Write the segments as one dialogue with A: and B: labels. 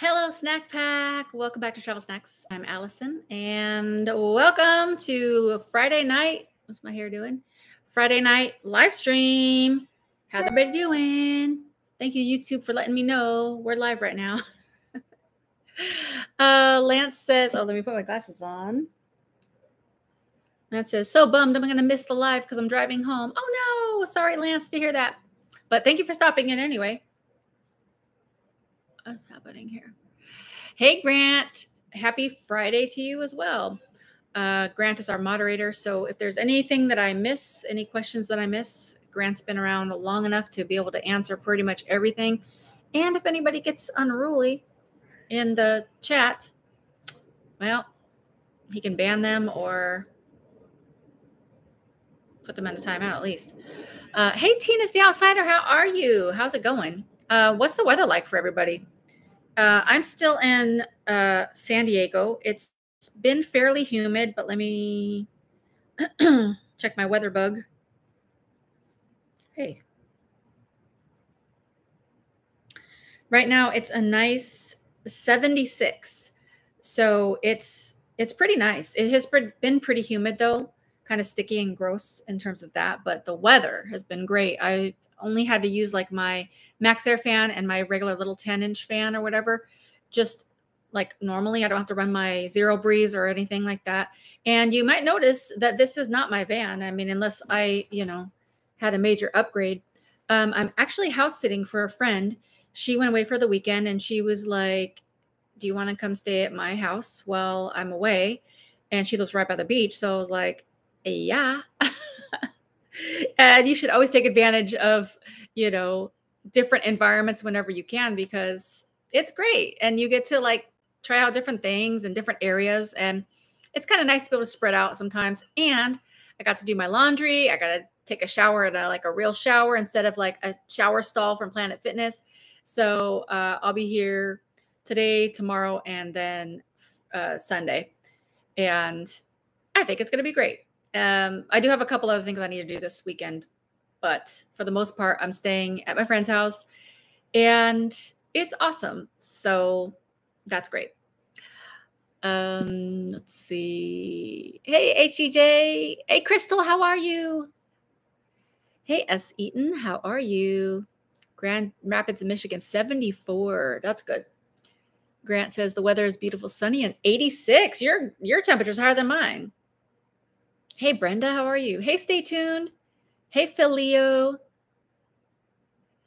A: Hello, Snack Pack. Welcome back to Travel Snacks. I'm Allison, and welcome to Friday night. What's my hair doing? Friday night live stream. How's everybody doing? Thank you, YouTube, for letting me know we're live right now. uh, Lance says, "Oh, let me put my glasses on." Lance says, "So bummed I'm going to miss the live because I'm driving home." Oh no, sorry, Lance, to hear that. But thank you for stopping in anyway happening here? Hey, Grant. Happy Friday to you as well. Uh, Grant is our moderator. So if there's anything that I miss, any questions that I miss, Grant's been around long enough to be able to answer pretty much everything. And if anybody gets unruly in the chat, well, he can ban them or put them in a timeout at least. Uh, hey, Tina's the outsider. How are you? How's it going? Uh, what's the weather like for everybody? Uh, I'm still in uh, San Diego. It's, been fairly humid, but let me check my weather bug. Hey. Right now it's a nice 76. So it's it's pretty nice. It has been pretty humid though, kind of sticky and gross in terms of that, but the weather has been great. I only had to use like my Maxxair fan and my regular little 10 inch fan or whatever, just like normally. I don't have to run my zero breeze or anything like that. And you might notice that this is not my van. I mean, unless I, you know, had a major upgrade. Um, I'm actually house sitting for a friend. She went away for the weekend and she was like, Do you want to come stay at my house while I'm away? And she lives right by the beach. So I was like, Yeah. and you should always take advantage of, you know, different environments whenever you can because it's great. And you get to like try out different things in different areas and it's kind of nice to be able to spread out sometimes. And i got to do my laundry. I got to take a shower at a, like a real shower instead of like a shower stall from planet fitness. So uh, i'll be here today tomorrow and then uh, sunday. And i think it's going to be great. Um, i do have a couple other things i need to do this weekend but for the most part, I'm staying at my friend's house and it's awesome. So that's great. Um, let's see. Hey, HEJ. Hey, Crystal, how are you? Hey, S. Eaton, how are you? Grand Rapids, Michigan, 74. That's good. Grant says the weather is beautiful, sunny, and 86. Your your temperature's higher than mine. Hey, Brenda, how are you? Hey, stay tuned. Hey, Philio.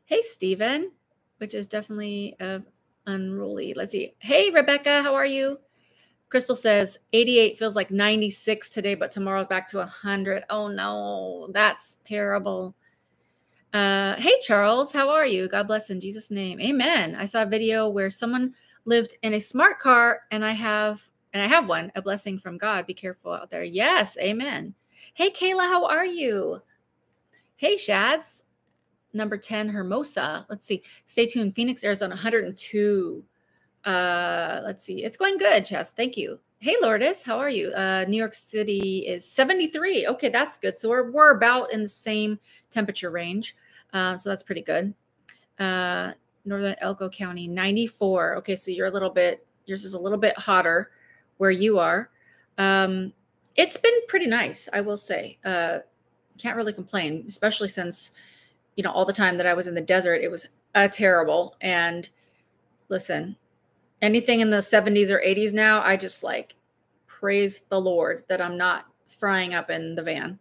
A: Hey, Steven, which is definitely uh, unruly. Let's see. Hey, Rebecca, how are you? Crystal says 88 feels like 96 today, but tomorrow's back to 100. Oh, no, that's terrible. Uh, hey, Charles, how are you? God bless in Jesus' name. Amen. I saw a video where someone lived in a smart car, and I have and I have one, a blessing from God. Be careful out there. Yes, amen. Hey, Kayla, how are you? Hey, Shaz. Number 10, Hermosa. Let's see. Stay tuned. Phoenix, Arizona, 102. Uh, let's see. It's going good, Chaz. Thank you. Hey, Lourdes, how are you? Uh, New York City is 73. Okay, that's good. So we're, we're about in the same temperature range. Uh, so that's pretty good. Uh, Northern Elko County, 94. Okay, so you're a little bit, yours is a little bit hotter where you are. Um, it's been pretty nice, I will say. Uh, can't really complain, especially since, you know, all the time that I was in the desert, it was uh, terrible. And listen, anything in the 70s or 80s now, I just like praise the Lord that I'm not frying up in the van.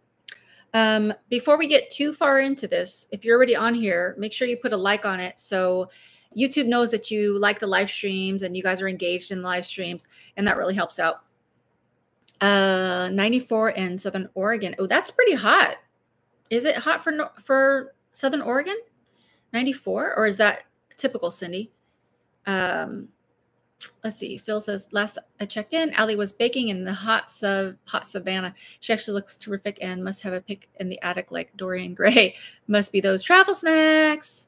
A: Um, before we get too far into this, if you're already on here, make sure you put a like on it so YouTube knows that you like the live streams and you guys are engaged in live streams, and that really helps out. Uh, 94 in Southern Oregon. Oh, that's pretty hot. Is it hot for for Southern Oregon? 94 or is that typical, Cindy? Um, let's see. Phil says last I checked in, Allie was baking in the hot sub hot savannah. She actually looks terrific and must have a pic in the attic like Dorian Gray. must be those travel snacks.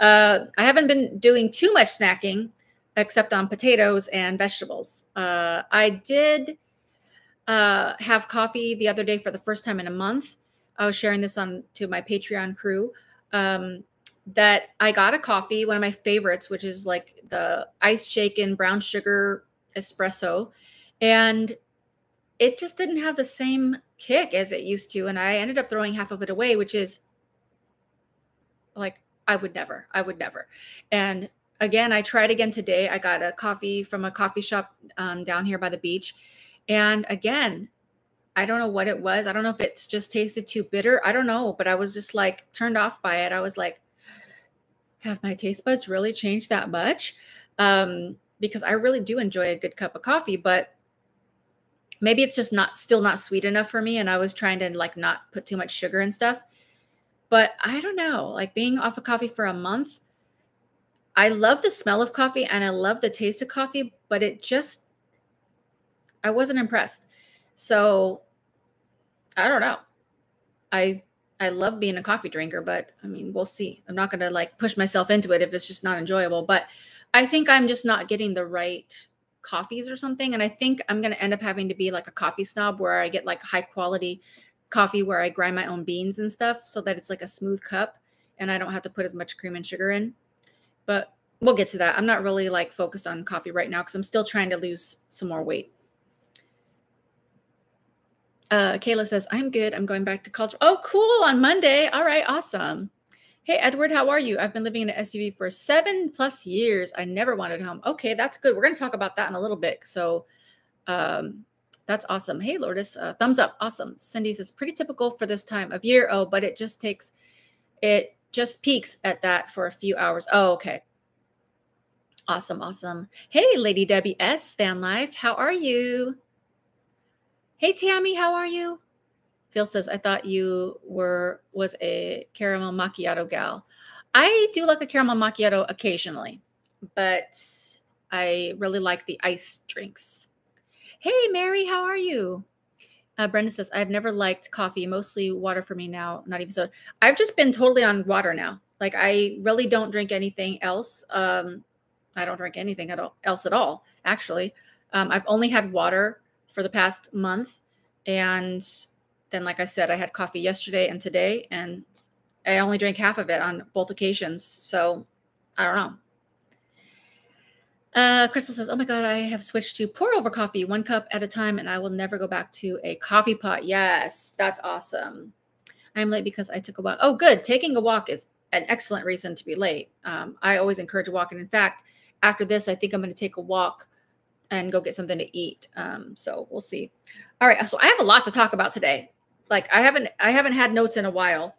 A: Uh, I haven't been doing too much snacking except on potatoes and vegetables. Uh, I did uh, have coffee the other day for the first time in a month. I was sharing this on to my Patreon crew. Um, that I got a coffee, one of my favorites, which is like the ice shaken brown sugar espresso. And it just didn't have the same kick as it used to. And I ended up throwing half of it away, which is like, I would never, I would never. And again, I tried again today. I got a coffee from a coffee shop um, down here by the beach. And again, I don't know what it was. I don't know if it's just tasted too bitter. I don't know, but I was just like turned off by it. I was like, have my taste buds really changed that much? Um, because I really do enjoy a good cup of coffee, but maybe it's just not still not sweet enough for me. And I was trying to like not put too much sugar and stuff. But I don't know, like being off of coffee for a month, I love the smell of coffee and I love the taste of coffee, but it just, I wasn't impressed. So I don't know. I I love being a coffee drinker, but I mean, we'll see. I'm not going to like push myself into it if it's just not enjoyable, but I think I'm just not getting the right coffees or something and I think I'm going to end up having to be like a coffee snob where I get like high quality coffee where I grind my own beans and stuff so that it's like a smooth cup and I don't have to put as much cream and sugar in. But we'll get to that. I'm not really like focused on coffee right now cuz I'm still trying to lose some more weight. Uh, Kayla says, I'm good. I'm going back to college. Oh, cool. On Monday. All right. Awesome. Hey, Edward, how are you? I've been living in an SUV for seven plus years. I never wanted home. Okay, that's good. We're going to talk about that in a little bit. So, um, that's awesome. Hey, Lourdes, uh, thumbs up. Awesome. Cindy says, pretty typical for this time of year. Oh, but it just takes, it just peaks at that for a few hours. Oh, okay. Awesome. Awesome. Hey, Lady Debbie S. Fan Life, how are you? Hey Tammy, how are you? Phil says, I thought you were was a caramel macchiato gal. I do like a caramel macchiato occasionally, but I really like the ice drinks. Hey Mary, how are you? Uh, Brenda says, I've never liked coffee, mostly water for me now, not even soda. I've just been totally on water now. Like I really don't drink anything else. Um, I don't drink anything at all, else at all, actually. Um, I've only had water for the past month. And then, like I said, I had coffee yesterday and today, and I only drank half of it on both occasions. So I don't know. Uh, Crystal says, Oh my God, I have switched to pour over coffee one cup at a time, and I will never go back to a coffee pot. Yes, that's awesome. I'm late because I took a walk. Oh, good. Taking a walk is an excellent reason to be late. Um, I always encourage walking. In fact, after this, I think I'm going to take a walk and go get something to eat. Um, so we'll see. All right, so I have a lot to talk about today. Like I haven't I haven't had notes in a while,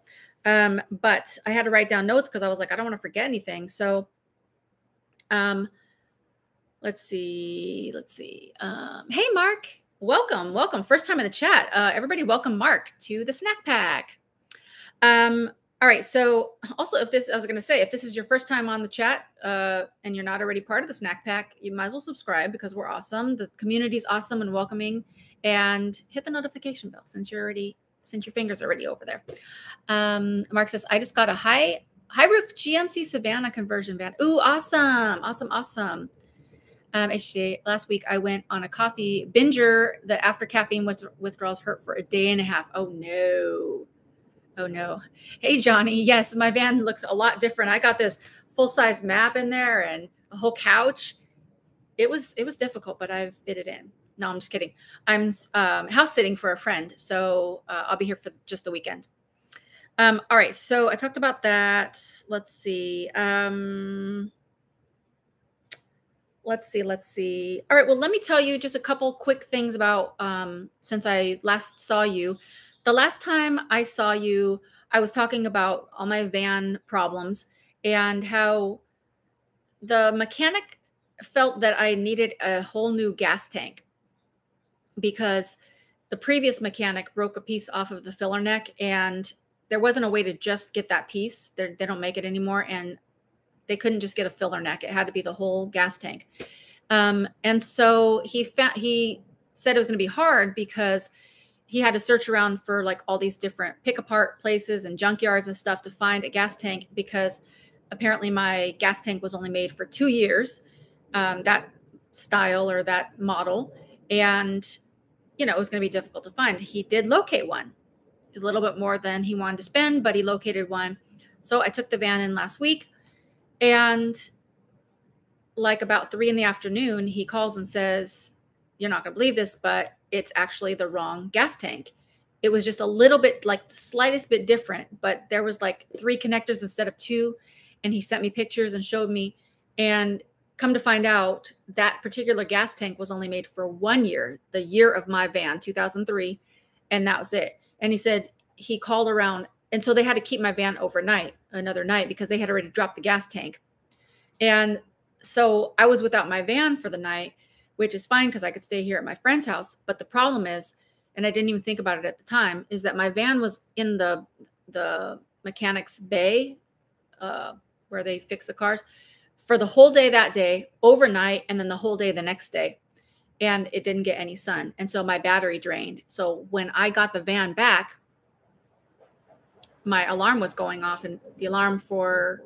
A: um, but I had to write down notes because I was like I don't want to forget anything. So, um, let's see, let's see. Um, hey, Mark, welcome, welcome. First time in the chat. Uh, everybody, welcome Mark to the snack pack. Um, all right. So also, if this, I was going to say, if this is your first time on the chat uh, and you're not already part of the snack pack, you might as well subscribe because we're awesome. The community is awesome and welcoming, and hit the notification bell since you're already since your fingers are already over there. Um, Mark says, I just got a high high roof GMC Savana conversion van. Ooh, awesome, awesome, awesome. Um, HJ, last week I went on a coffee binger. The after caffeine withdrawals hurt for a day and a half. Oh no. Oh no. Hey Johnny, yes, my van looks a lot different. I got this full-size map in there and a whole couch. It was it was difficult, but I've fitted in. No, I'm just kidding. I'm um, house sitting for a friend, so uh, I'll be here for just the weekend. Um, all right, so I talked about that. Let's see. Um, let's see. Let's see. All right. Well, let me tell you just a couple quick things about um, since I last saw you the last time I saw you, I was talking about all my van problems and how the mechanic felt that I needed a whole new gas tank because the previous mechanic broke a piece off of the filler neck and there wasn't a way to just get that piece. They're, they do not make it anymore. And they couldn't just get a filler neck. It had to be the whole gas tank. Um, and so he found, he said it was going to be hard because he had to search around for like all these different pick apart places and junkyards and stuff to find a gas tank because apparently my gas tank was only made for two years um, that style or that model. And you know it was going to be difficult to find. He did locate one. A little bit more than he wanted to spend but he located one. So I took the van in last week and like about three in the afternoon, he calls and says, You're not going to believe this, but it's actually the wrong gas tank. It was just a little bit like the slightest bit different, but there was like three connectors instead of two. And he sent me pictures and showed me. And come to find out, that particular gas tank was only made for one year, the year of my van, 2003. And that was it. And he said he called around. And so they had to keep my van overnight, another night, because they had already dropped the gas tank. And so I was without my van for the night, which is fine because I could stay here at my friend's house. But the problem is, and I didn't even think about it at the time, is that my van was in the the mechanics bay uh, where they fix the cars for the whole day that day, overnight, and then the whole day the next day. And it didn't get any sun. And so my battery drained. So when I got the van back, my alarm was going off, and the alarm for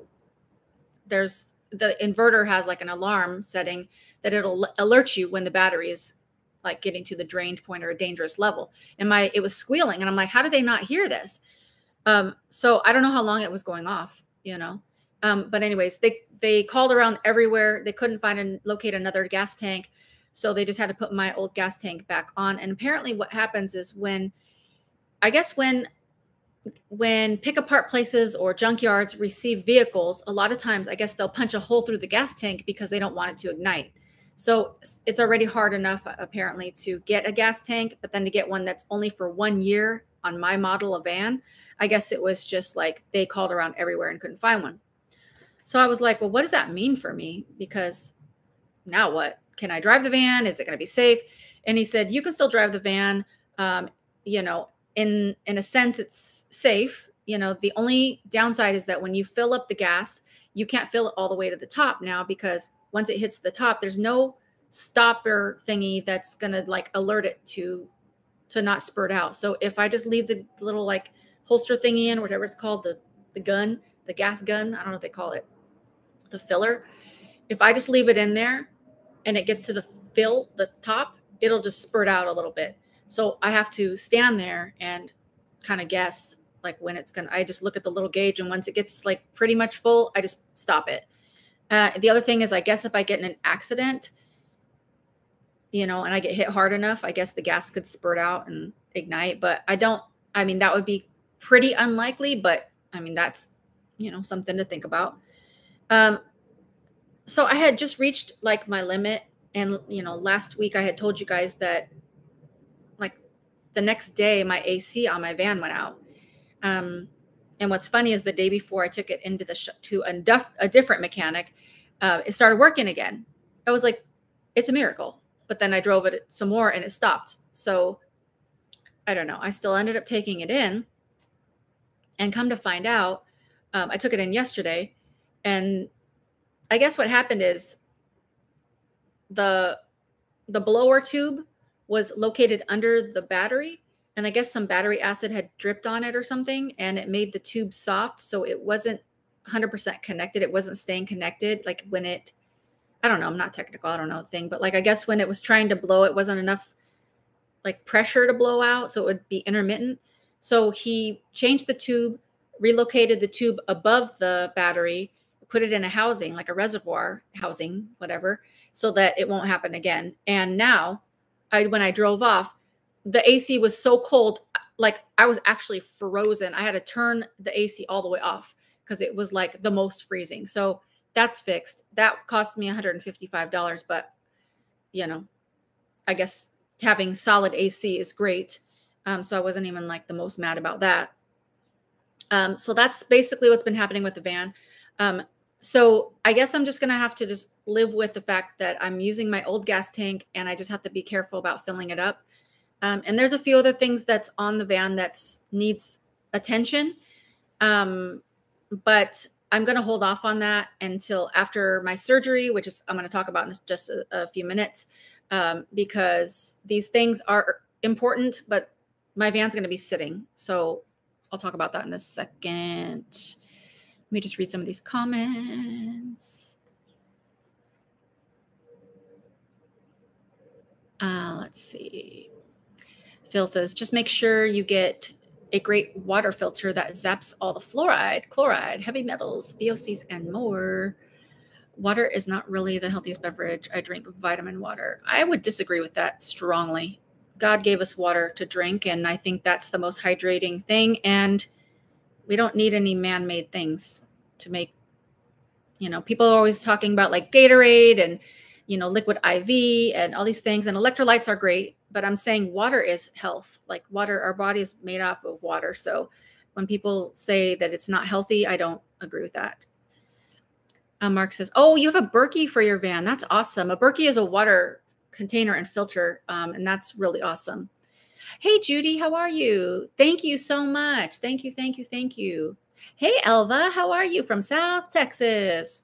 A: there's the inverter has like an alarm setting that it'll alert you when the battery is like getting to the drained point or a dangerous level. And my it was squealing, and I'm like, how did they not hear this? Um, so I don't know how long it was going off, you know. Um, but anyways, they they called around everywhere. They couldn't find and locate another gas tank, so they just had to put my old gas tank back on. And apparently, what happens is when, I guess when when pick apart places or junkyards receive vehicles, a lot of times I guess they'll punch a hole through the gas tank because they don't want it to ignite. So it's already hard enough apparently to get a gas tank, but then to get one that's only for one year on my model of van, I guess it was just like they called around everywhere and couldn't find one. So I was like, well, what does that mean for me? Because now what? Can I drive the van? Is it going to be safe? And he said, you can still drive the van. Um, you know, in in a sense it's safe you know the only downside is that when you fill up the gas you can't fill it all the way to the top now because once it hits the top there's no stopper thingy that's gonna like alert it to to not spurt out so if i just leave the little like holster thingy in whatever it's called the the gun the gas gun i don't know what they call it the filler if i just leave it in there and it gets to the fill the top it'll just spurt out a little bit so I have to stand there and kind of guess like when it's gonna. I just look at the little gauge, and once it gets like pretty much full, I just stop it. Uh, the other thing is, I guess if I get in an accident, you know, and I get hit hard enough, I guess the gas could spurt out and ignite. But I don't. I mean, that would be pretty unlikely. But I mean, that's you know something to think about. Um, so I had just reached like my limit, and you know, last week I had told you guys that like the next day my AC on my van went out. Um, and what's funny is the day before I took it into the to a, a different mechanic, uh, it started working again. I was like, it's a miracle. But then I drove it some more and it stopped. So I don't know. I still ended up taking it in. And come to find out, um, I took it in yesterday. And I guess what happened is the the blower tube was located under the battery and i guess some battery acid had dripped on it or something and it made the tube soft so it wasn't 100% connected. It wasn't staying connected like when it i don't know i'm not technical i don't know the thing but like i guess when it was trying to blow it wasn't enough like pressure to blow out so it would be intermittent. So he changed the tube relocated the tube above the battery put it in a housing like a reservoir housing whatever so that it won't happen again. And now I, when I drove off, the AC was so cold, like I was actually frozen. I had to turn the AC all the way off because it was like the most freezing. So that's fixed. That cost me $155, but you know, I guess having solid AC is great. Um, so I wasn't even like the most mad about that. Um, so that's basically what's been happening with the van. Um, so I guess I'm just going to have to just live with the fact that I'm using my old gas tank and I just have to be careful about filling it up. Um, and there's a few other things that's on the van that needs attention. Um, but I'm going to hold off on that until after my surgery, which is I'm going to talk about in just a, a few minutes, um, because these things are important, but my van's going to be sitting. So I'll talk about that in a second. Let me just read some of these comments. Uh, let's see. Phil says, just make sure you get a great water filter that zaps all the fluoride, chloride, heavy metals, VOCs, and more. Water is not really the healthiest beverage. I drink vitamin water. I would disagree with that strongly. God gave us water to drink, and I think that's the most hydrating thing. And we don't need any man made things to make, you know, people are always talking about like Gatorade and, you know, liquid IV and all these things. And electrolytes are great, but I'm saying water is health. Like water, our body is made off of water. So when people say that it's not healthy, I don't agree with that. Uh, Mark says, "Oh, you have a Berkey for your van. That's awesome. A Berkey is a water container and filter, um, and that's really awesome." Hey, Judy, how are you? Thank you so much. Thank you, thank you, thank you. Hey, Elva, how are you from South Texas?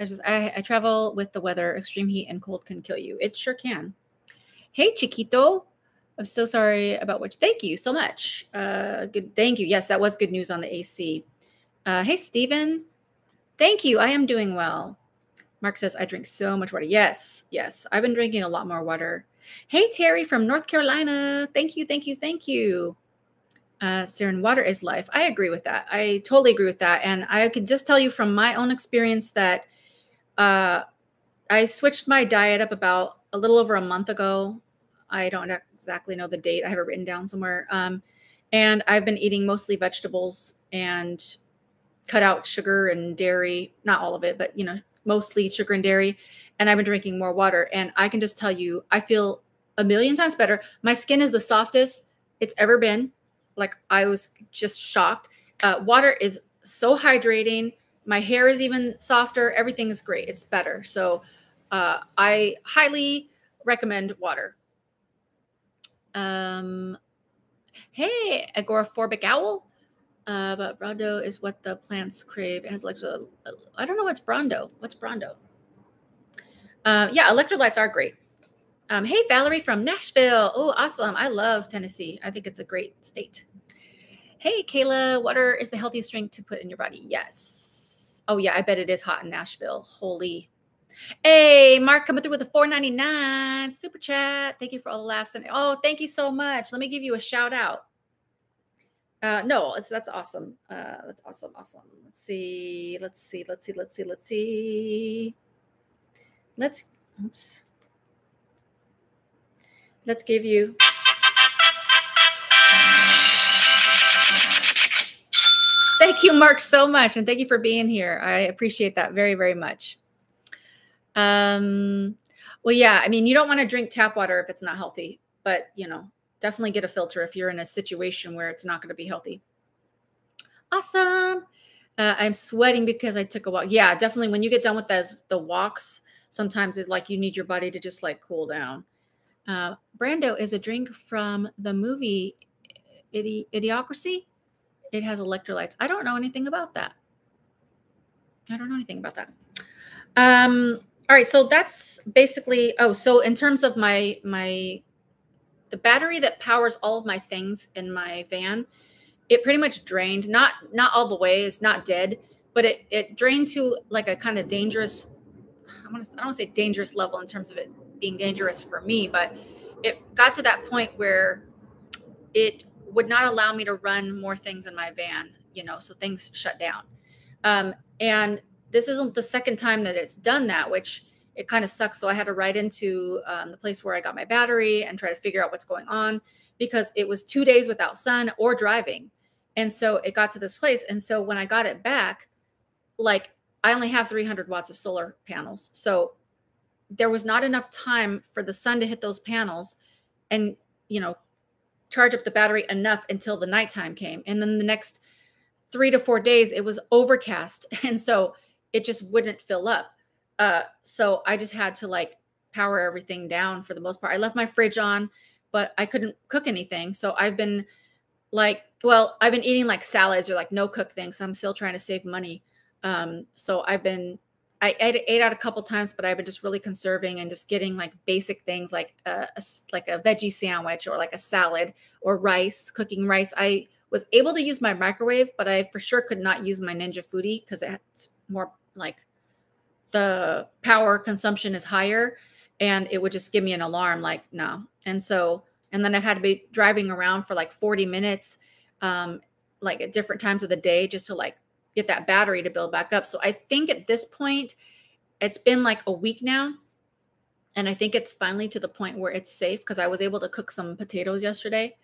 A: I, Just, I, I travel with the weather. Extreme heat and cold can kill you. It sure can. Hey, Chiquito. I'm so sorry about which. Thank you so much. Uh, good. Thank you. Yes, that was good news on the AC. Uh, hey, Stephen. Thank you. I am doing well. Mark says, I drink so much water. Yes, yes. I've been drinking a lot more water. Hey, Terry from North Carolina. Thank you, thank you, thank you. Uh, Saren, water is life. I agree with that. I totally agree with that. And I could just tell you from my own experience that uh, I switched my diet up about a little over a month ago. I don't exactly know the date. I have it written down somewhere. Um, and I've been eating mostly vegetables and cut out sugar and dairy, not all of it, but you know, mostly sugar and dairy. And I've been drinking more water. And I can just tell you, I feel a million times better. My skin is the softest it's ever been. Like I was just shocked. Uh, water is so hydrating. My hair is even softer. Everything is great. It's better. So uh, I highly recommend water. Um, hey, agoraphobic owl. Uh, but Brawndo is what the plants crave. It has like I don't know what's Brawndo. What's Brawndo? Uh, yeah, electrolytes are great. Um, hey, Valerie from Nashville. Oh, awesome. I love Tennessee. I think it's a great state. Hey, Kayla, water is the healthiest drink to put in your body. Yes. Oh, yeah, I bet it is hot in Nashville. Holy. Hey, Mark coming through with a 499 super chat. Thank you for all the laughs. And oh, thank you so much. Let me give you a shout out. Uh, no, that's awesome. Uh, that's awesome. Awesome. Let's see. Let's see. Let's see. Let's see. Let's see. Let's. Oops. Let's give you. Thank you, Mark, so much, and thank you for being here. I appreciate that very, very much. Um, well, yeah. I mean, you don't want to drink tap water if it's not healthy, but you know, definitely get a filter if you're in a situation where it's not going to be healthy. Awesome. Uh, I'm sweating because I took a walk. Yeah, definitely. When you get done with those the walks, sometimes it's like you need your body to just like cool down. Uh, Brawndo is a drink from the movie Idi- Idiocracy. It has electrolytes. I don't know anything about that. I don't know anything about that. Um, all right, so that's basically. Oh, so in terms of my my the battery that powers all of my things in my van, it pretty much drained. Not not all the way. It's not dead, but it it drained to like a kind of dangerous. I want to. I don't want to say dangerous level in terms of it being dangerous for me, but it got to that point where it would not allow me to run more things in my van. You know, so things shut down. Um, and this isn't the second time that it's done that, which it kind of sucks. So I had to write into um, the place where I got my battery and try to figure out what's going on because it was two days without sun or driving. And so it got to this place. And so when I got it back, like I only have 300 watts of solar panels. So there was not enough time for the sun to hit those panels and, you know, charge up the battery enough until the nighttime came. And then the next three to four days, it was overcast. And so it just wouldn't fill up. Uh, so I just had to like power everything down for the most part. I left my fridge on, but I couldn't cook anything. So I've been like, well, I've been eating like salads or like no cook things. So I'm still trying to save money. Um, so I've been, I ate, ate, out a couple times, but I've been just really conserving and just getting like basic things like a, a, like a veggie sandwich or like a salad or rice, cooking rice. I was able to use my microwave, but I for sure could not use my Ninja Foodi because it's more like the power consumption is higher and it would just give me an alarm like no and so and then i've had to be driving around for like 40 minutes um, like at different times of the day just to like get that battery to build back up. So I think at this point, it's been like a week now. And I think it's finally to the point where it's safe because I was able to cook some potatoes yesterday.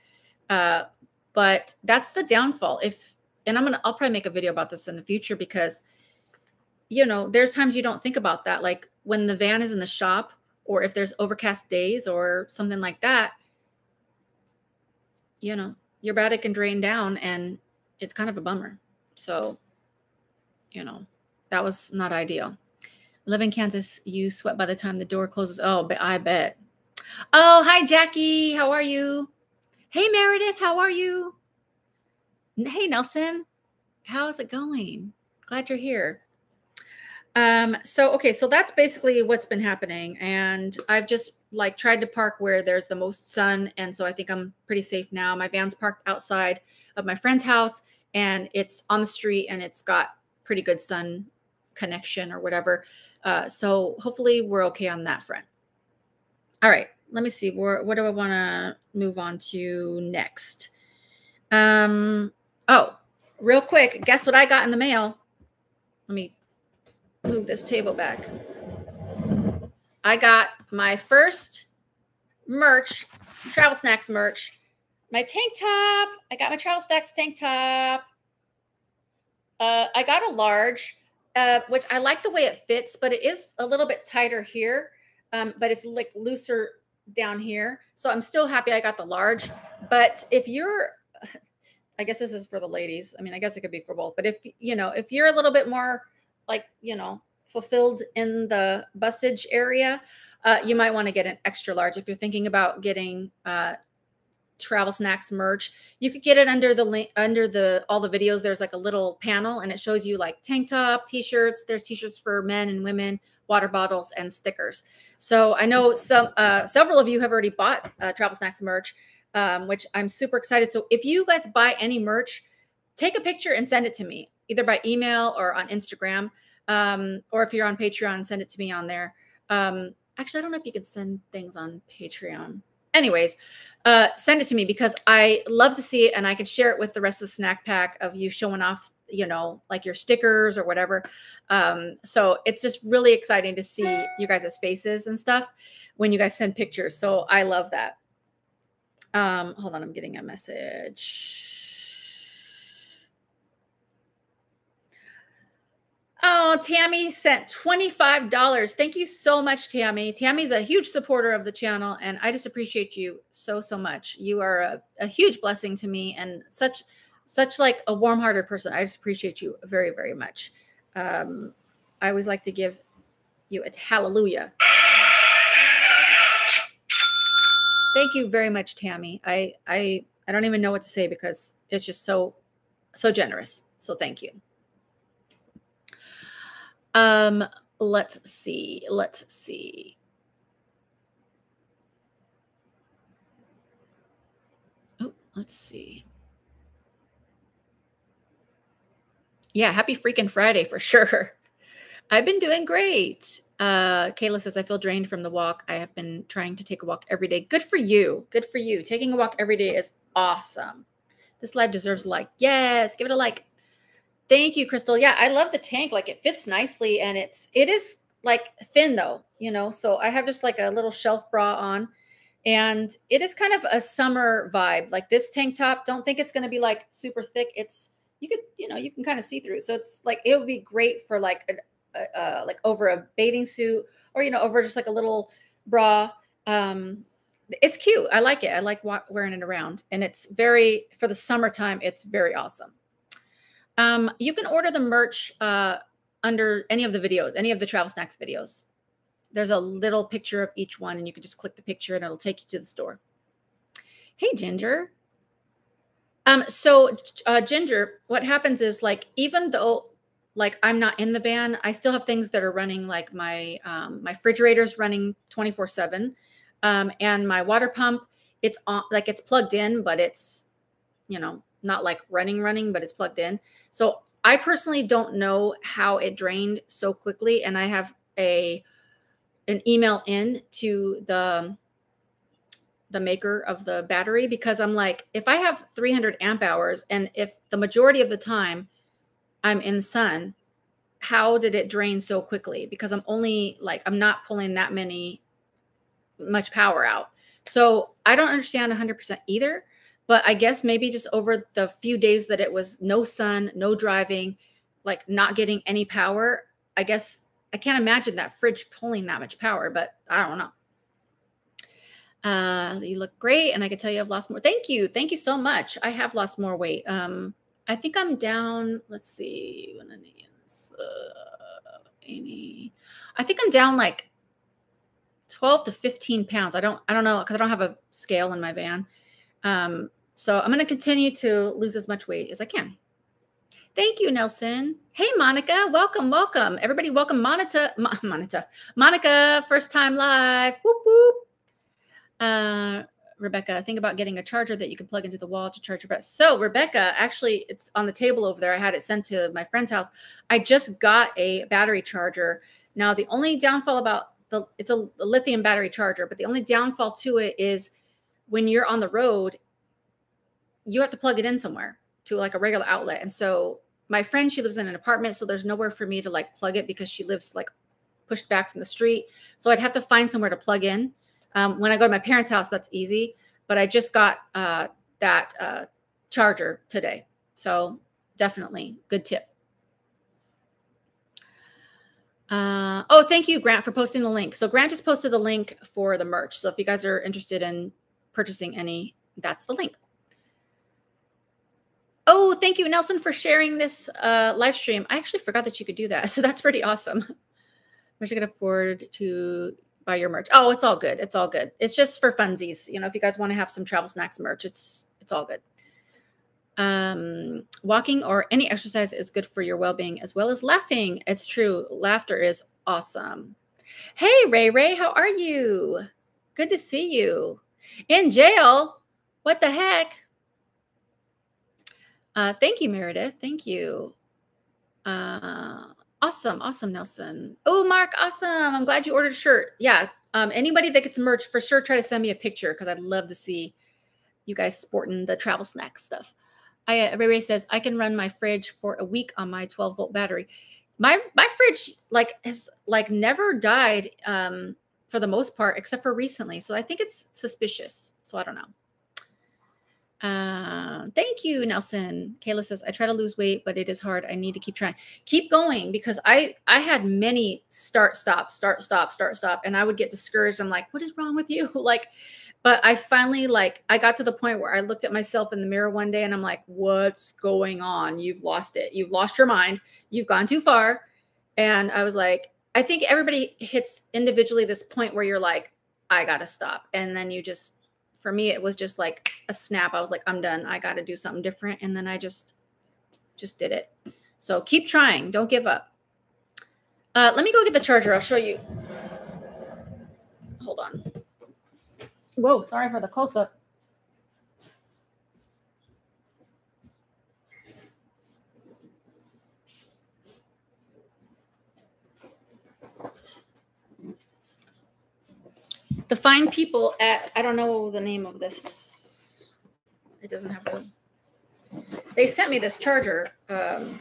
A: Uh, but that's the downfall. If and I'm gonna I'll probably make a video about this in the future because you know, there's times you don't think about that. Like when the van is in the shop or if there's overcast days or something like that, you know, your battery can drain down and it's kind of a bummer. So, you know, that was not ideal. Live in Kansas, you sweat by the time the door closes. Oh, but I bet. Oh, hi, Jackie. How are you? Hey, Meredith. How are you? Hey, Nelson. How's it going? Glad you're here. Um, so okay, so that's basically what's been happening. And I've just like tried to park where there's the most sun. And so I think I'm pretty safe now. My van's parked outside of my friend's house and it's on the street and it's got pretty good sun connection or whatever. Uh, so hopefully we're okay on that front. All right, let me see. Where, what do I want to move on to next? Um, oh, real quick, guess what I got in the mail? Let me move this table back. I got my first merch, travel snacks merch. My tank top. I got my travel snacks tank top. Uh, I got a large, uh, which I like the way it fits, but it is a little bit tighter here. Um, but it's like looser down here. So I'm still happy I got the large. But if you're, I guess this is for the ladies. I mean, I guess it could be for both. But if you know, if you're a little bit more like you know fulfilled in the bustage area, uh, you might want to get an extra large if you're thinking about getting uh, travel snacks merch. You could get it under the link under the all the videos. There's like a little panel and it shows you like tank top, t-shirts. There's t-shirts for men and women, water bottles, and stickers. So I know some uh, several of you have already bought uh, travel snacks merch, um, which I'm super excited. So if you guys buy any merch, take a picture and send it to me either by email or on Instagram. Um, or if you're on Patreon, send it to me on there. Um, actually, I don't know if you can send things on Patreon. Anyways, uh, send it to me because I love to see it and I can share it with the rest of the snack pack of you showing off, you know, like your stickers or whatever. Um, so it's just really exciting to see you guys' faces and stuff when you guys send pictures. So I love that. Um, hold on, I'm getting a message. Oh, Tammy sent $25. Thank you so much, Tammy. Tammy's a huge supporter of the channel, and I just appreciate you so, so much. You are a, a huge blessing to me and such, such like a warm-hearted person. I just appreciate you very, very much. Um, I always like to give you a hallelujah. Thank you very much, Tammy. I, I, I don't even know what to say because it's just so, so generous. So thank you. Um, let's see. Let's see. Oh, let's see. Yeah, happy freaking Friday for sure. I've been doing great. Uh, Kayla says, I feel drained from the walk. I have been trying to take a walk every day. Good for you. Good for you. Taking a walk every day is awesome. This live deserves a like. Yes, give it a like. Thank you, Crystal. Yeah, I love the tank. Like it fits nicely and it's it is like thin though, you know. So I have just like a little shelf bra on and it is kind of a summer vibe. Like this tank top, don't think it's going to be like super thick. It's you could, you know, you can kind of see through. So it's like it would be great for like a, a, a like over a bathing suit or you know, over just like a little bra. Um it's cute. I like it. I like wearing it around and it's very for the summertime, it's very awesome. Um, you can order the merch uh, under any of the videos, any of the travel snacks videos. There's a little picture of each one, and you can just click the picture and it'll take you to the store. Hey, Ginger. Um, so uh, Ginger, what happens is like, even though like I'm not in the van, I still have things that are running like my, um, my refrigerator's running 24 seven. Um, and my water pump, it's on like it's plugged in, but it's, you know, not like running, running, but it's plugged in. So I personally don't know how it drained so quickly. And I have a an email in to the the maker of the battery because I'm like, if I have 300 amp hours and if the majority of the time I'm in the sun, how did it drain so quickly? Because I'm only like, I'm not pulling that many, much power out. So I don't understand 100% either. But I guess maybe just over the few days that it was no sun, no driving, like not getting any power, I guess I can't imagine that fridge pulling that much power, but I don't know. Uh, you look great, and I can tell you I've lost more. Thank you, thank you so much. I have lost more weight. Um, I think I'm down. Let's see, uh, 80. I think I'm down like 12 to 15 pounds. I don't, I don't know because I don't have a scale in my van. Um, so I'm going to continue to lose as much weight as I can. Thank you, Nelson. Hey, Monica. Welcome, welcome. Everybody, welcome Monica. Mo- Monica. Monica, first time live. Whoop, whoop. Uh, Rebecca, think about getting a charger that you can plug into the wall to charge your breath. So, Rebecca, actually, it's on the table over there. I had it sent to my friend's house. I just got a battery charger. Now, the only downfall about the it's a lithium battery charger, but the only downfall to it is when you're on the road, you have to plug it in somewhere to like a regular outlet. And so my friend, she lives in an apartment, so there's nowhere for me to like plug it because she lives like pushed back from the street. So I'd have to find somewhere to plug in. Um, when I go to my parents' house, that's easy. But I just got uh, that uh, charger today. So definitely good tip. Uh, oh, thank you, Grant, for posting the link. So Grant just posted the link for the merch. So if you guys are interested in purchasing any, that's the link. Oh, thank you, Nelson, for sharing this uh, live stream. I actually forgot that you could do that. So that's pretty awesome. Wish I could afford to buy your merch. Oh, it's all good. It's all good. It's just for funsies. You know, if you guys want to have some travel snacks merch, it's it's all good. Um, walking or any exercise is good for your well-being as well as laughing. It's true. Laughter is awesome. Hey, Ray Ray, how are you? Good to see you. In jail? What the heck? Uh, thank you, Meredith. Thank you. Uh, awesome, awesome, Nelson. Oh, Mark, awesome. I'm glad you ordered a shirt. Yeah. Um, anybody that gets merch, for sure, try to send me a picture because I'd love to see you guys sporting the travel snack stuff. I Ray says I can run my fridge for a week on my 12 volt battery. My my fridge like has like never died um, for the most part, except for recently. So I think it's suspicious. So I don't know. Uh, thank you, Nelson. Kayla says, I try to lose weight, but it is hard. I need to keep trying. Keep going because I I had many start, stop, start, stop, start, stop. And I would get discouraged. I'm like, what is wrong with you? like, but I finally like I got to the point where I looked at myself in the mirror one day and I'm like, what's going on? You've lost it. You've lost your mind. You've gone too far. And I was like, I think everybody hits individually this point where you're like, I gotta stop. And then you just for me it was just like a snap. I was like i'm done. I got to do something different. And then i just just did it. So keep trying. Don't give up. Uh, let me go get the charger. I'll show you. Hold on. Whoa sorry for the close-up the fine people at I don't know the name of this. It doesn't have one. They sent me this charger, um,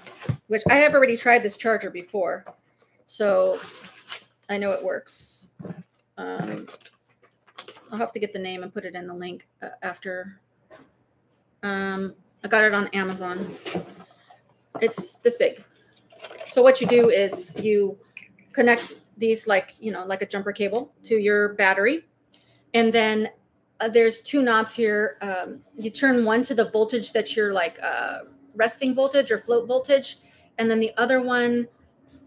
A: which I have already tried this charger before, so I know it works. Um, I'll have to get the name and put it in the link uh, after. Um, I got it on Amazon. It's this big. So what you do is you connect these like, you know, like a jumper cable to your battery. And then uh, there's two knobs here. Um, you turn one to the voltage that you're like uh, resting voltage or float voltage. And then the other one,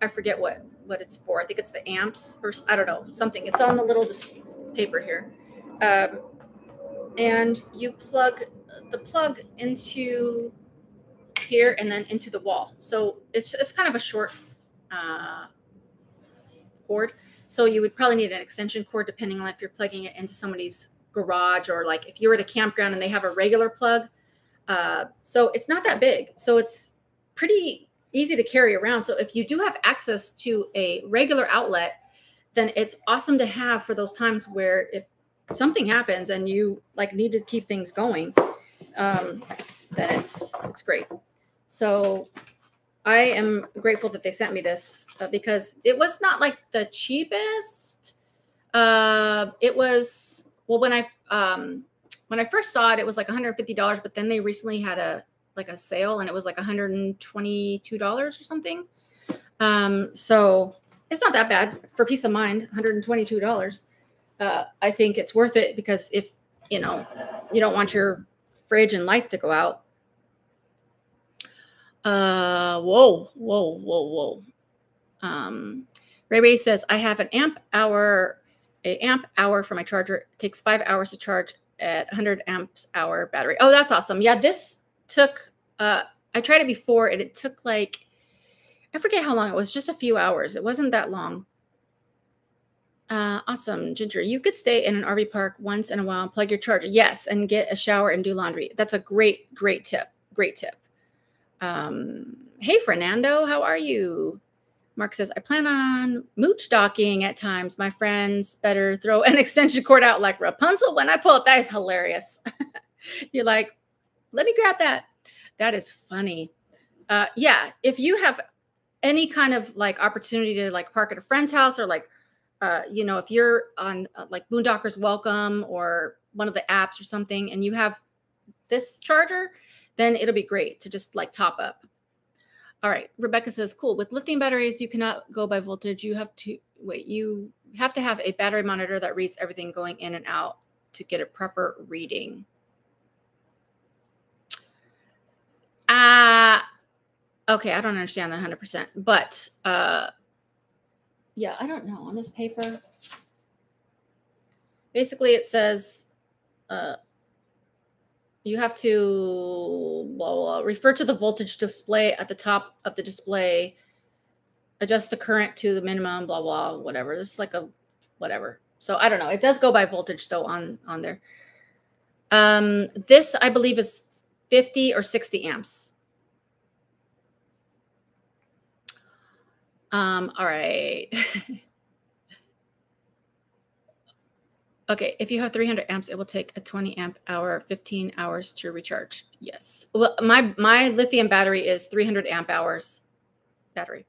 A: I forget what, what it's for. I think it's the amps or I don't know, something. It's on the little paper here. Um, and you plug the plug into here and then into the wall. So it's, it's kind of a short uh, cord. So you would probably need an extension cord depending on if you're plugging it into somebody's garage or like if you're at a campground and they have a regular plug. Uh, so it's not that big. So it's pretty easy to carry around. So if you do have access to a regular outlet, then it's awesome to have for those times where if something happens and you like need to keep things going, um, then it's it's great. So I am grateful that they sent me this uh, because it was not like the cheapest. Uh, it was well when I um, when I first saw it, it was like $150, but then they recently had a like a sale and it was like $122 or something. Um, so it's not that bad for peace of mind, $122. Uh, I think it's worth it because if you know you don't want your fridge and lights to go out. Uh, whoa, whoa, whoa, whoa. Um, Ray Ray says I have an amp hour, a amp hour for my charger. It takes five hours to charge at 100 amps hour battery. Oh, that's awesome. Yeah, this took. Uh, I tried it before, and it took like I forget how long it was. Just a few hours. It wasn't that long. Uh, awesome, Ginger. You could stay in an RV park once in a while and plug your charger. Yes, and get a shower and do laundry. That's a great, great tip. Great tip. Um, hey, Fernando, how are you? Mark says, I plan on mooch docking at times. My friends better throw an extension cord out like Rapunzel when I pull up. That is hilarious. You're like, let me grab that. That is funny. Uh, yeah, if you have any kind of like opportunity to like park at a friend's house or like uh, you know, if you're on uh, like Boondockers Welcome or one of the apps or something, and you have this charger, then it'll be great to just like top up. All right, Rebecca says, cool. With lithium batteries, you cannot go by voltage. You have to wait. You have to have a battery monitor that reads everything going in and out to get a proper reading. Ah, uh, okay. I don't understand that 100%, but uh, yeah, I don't know on this paper. Basically, it says uh, you have to blah, blah, blah, refer to the voltage display at the top of the display, adjust the current to the minimum, blah blah, whatever. It's like a whatever. So I don't know. It does go by voltage though on on there. Um, this I believe is 50 or 60 amps. Um, all right. okay, if you have 300 amps, it will take a 20 amp hour, 15 hours to recharge. Yes. Well, my my lithium battery is 300 amp hours battery.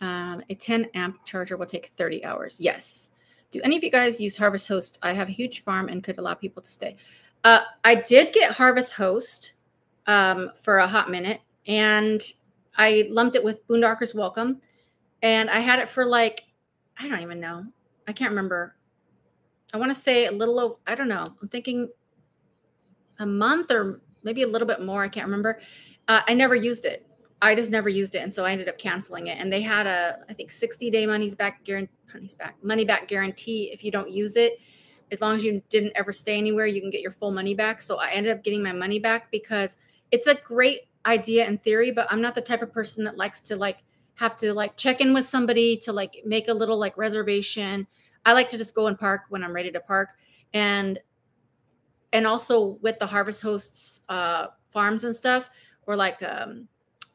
A: Um, a 10 amp charger will take 30 hours. Yes. Do any of you guys use Harvest Host? I have a huge farm and could allow people to stay. Uh, I did get Harvest Host um, for a hot minute, and I lumped it with Boondockers Welcome, and I had it for like I don't even know. I can't remember. I want to say a little over. I don't know. I'm thinking a month or maybe a little bit more. I can't remember. Uh, I never used it. I just never used it, and so I ended up canceling it. And they had a I think 60 day money's back guarantee money's back money back guarantee if you don't use it. As long as you didn't ever stay anywhere, you can get your full money back. So I ended up getting my money back because it's a great idea in theory, but I'm not the type of person that likes to like have to like check in with somebody to like make a little like reservation. I like to just go and park when I'm ready to park. And and also with the harvest hosts uh farms and stuff or like um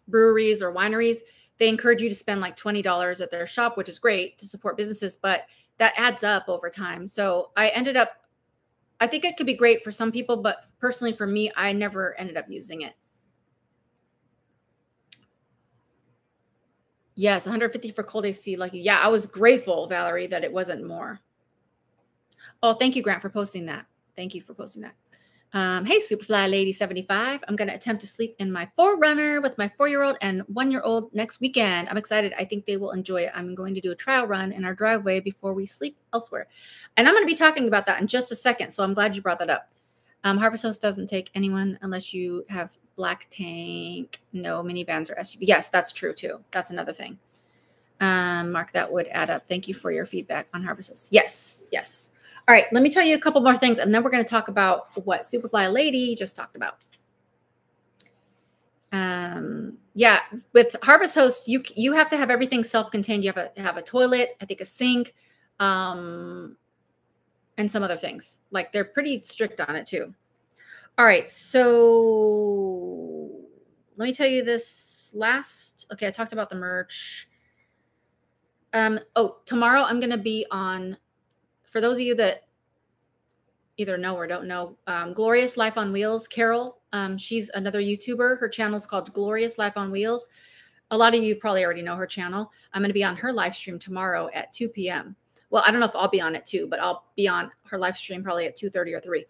A: breweries or wineries, they encourage you to spend like $20 at their shop, which is great to support businesses, but that adds up over time. So I ended up I think it could be great for some people, but personally for me, I never ended up using it. Yes, 150 for cold AC. Like, yeah, I was grateful, Valerie, that it wasn't more. Oh, thank you, Grant, for posting that. Thank you for posting that. Um, hey, Superfly Lady 75. I'm going to attempt to sleep in my 4Runner with my four year old and one year old next weekend. I'm excited. I think they will enjoy it. I'm going to do a trial run in our driveway before we sleep elsewhere. And I'm going to be talking about that in just a second. So I'm glad you brought that up. Um, Harvest Host doesn't take anyone unless you have black tank, no minivans or SUV. Yes, that's true too. That's another thing. Um, Mark, that would add up. Thank you for your feedback on Harvest Host. Yes, yes. All right, let me tell you a couple more things, and then we're going to talk about what Superfly Lady just talked about. Um, yeah, with Harvest Host, you you have to have everything self-contained. You have to have a toilet, I think a sink, um, and some other things. Like they're pretty strict on it too. All right, so let me tell you this last. Okay, I talked about the merch. Um, oh, tomorrow I'm going to be on. For those of you that either know or don't know, um, Glorious Life on Wheels, Carol, um, she's another YouTuber. Her channel is called Glorious Life on Wheels. A lot of you probably already know her channel. I'm going to be on her live stream tomorrow at 2 p.m. Well, I don't know if I'll be on it too, but I'll be on her live stream probably at 2:30 or 3.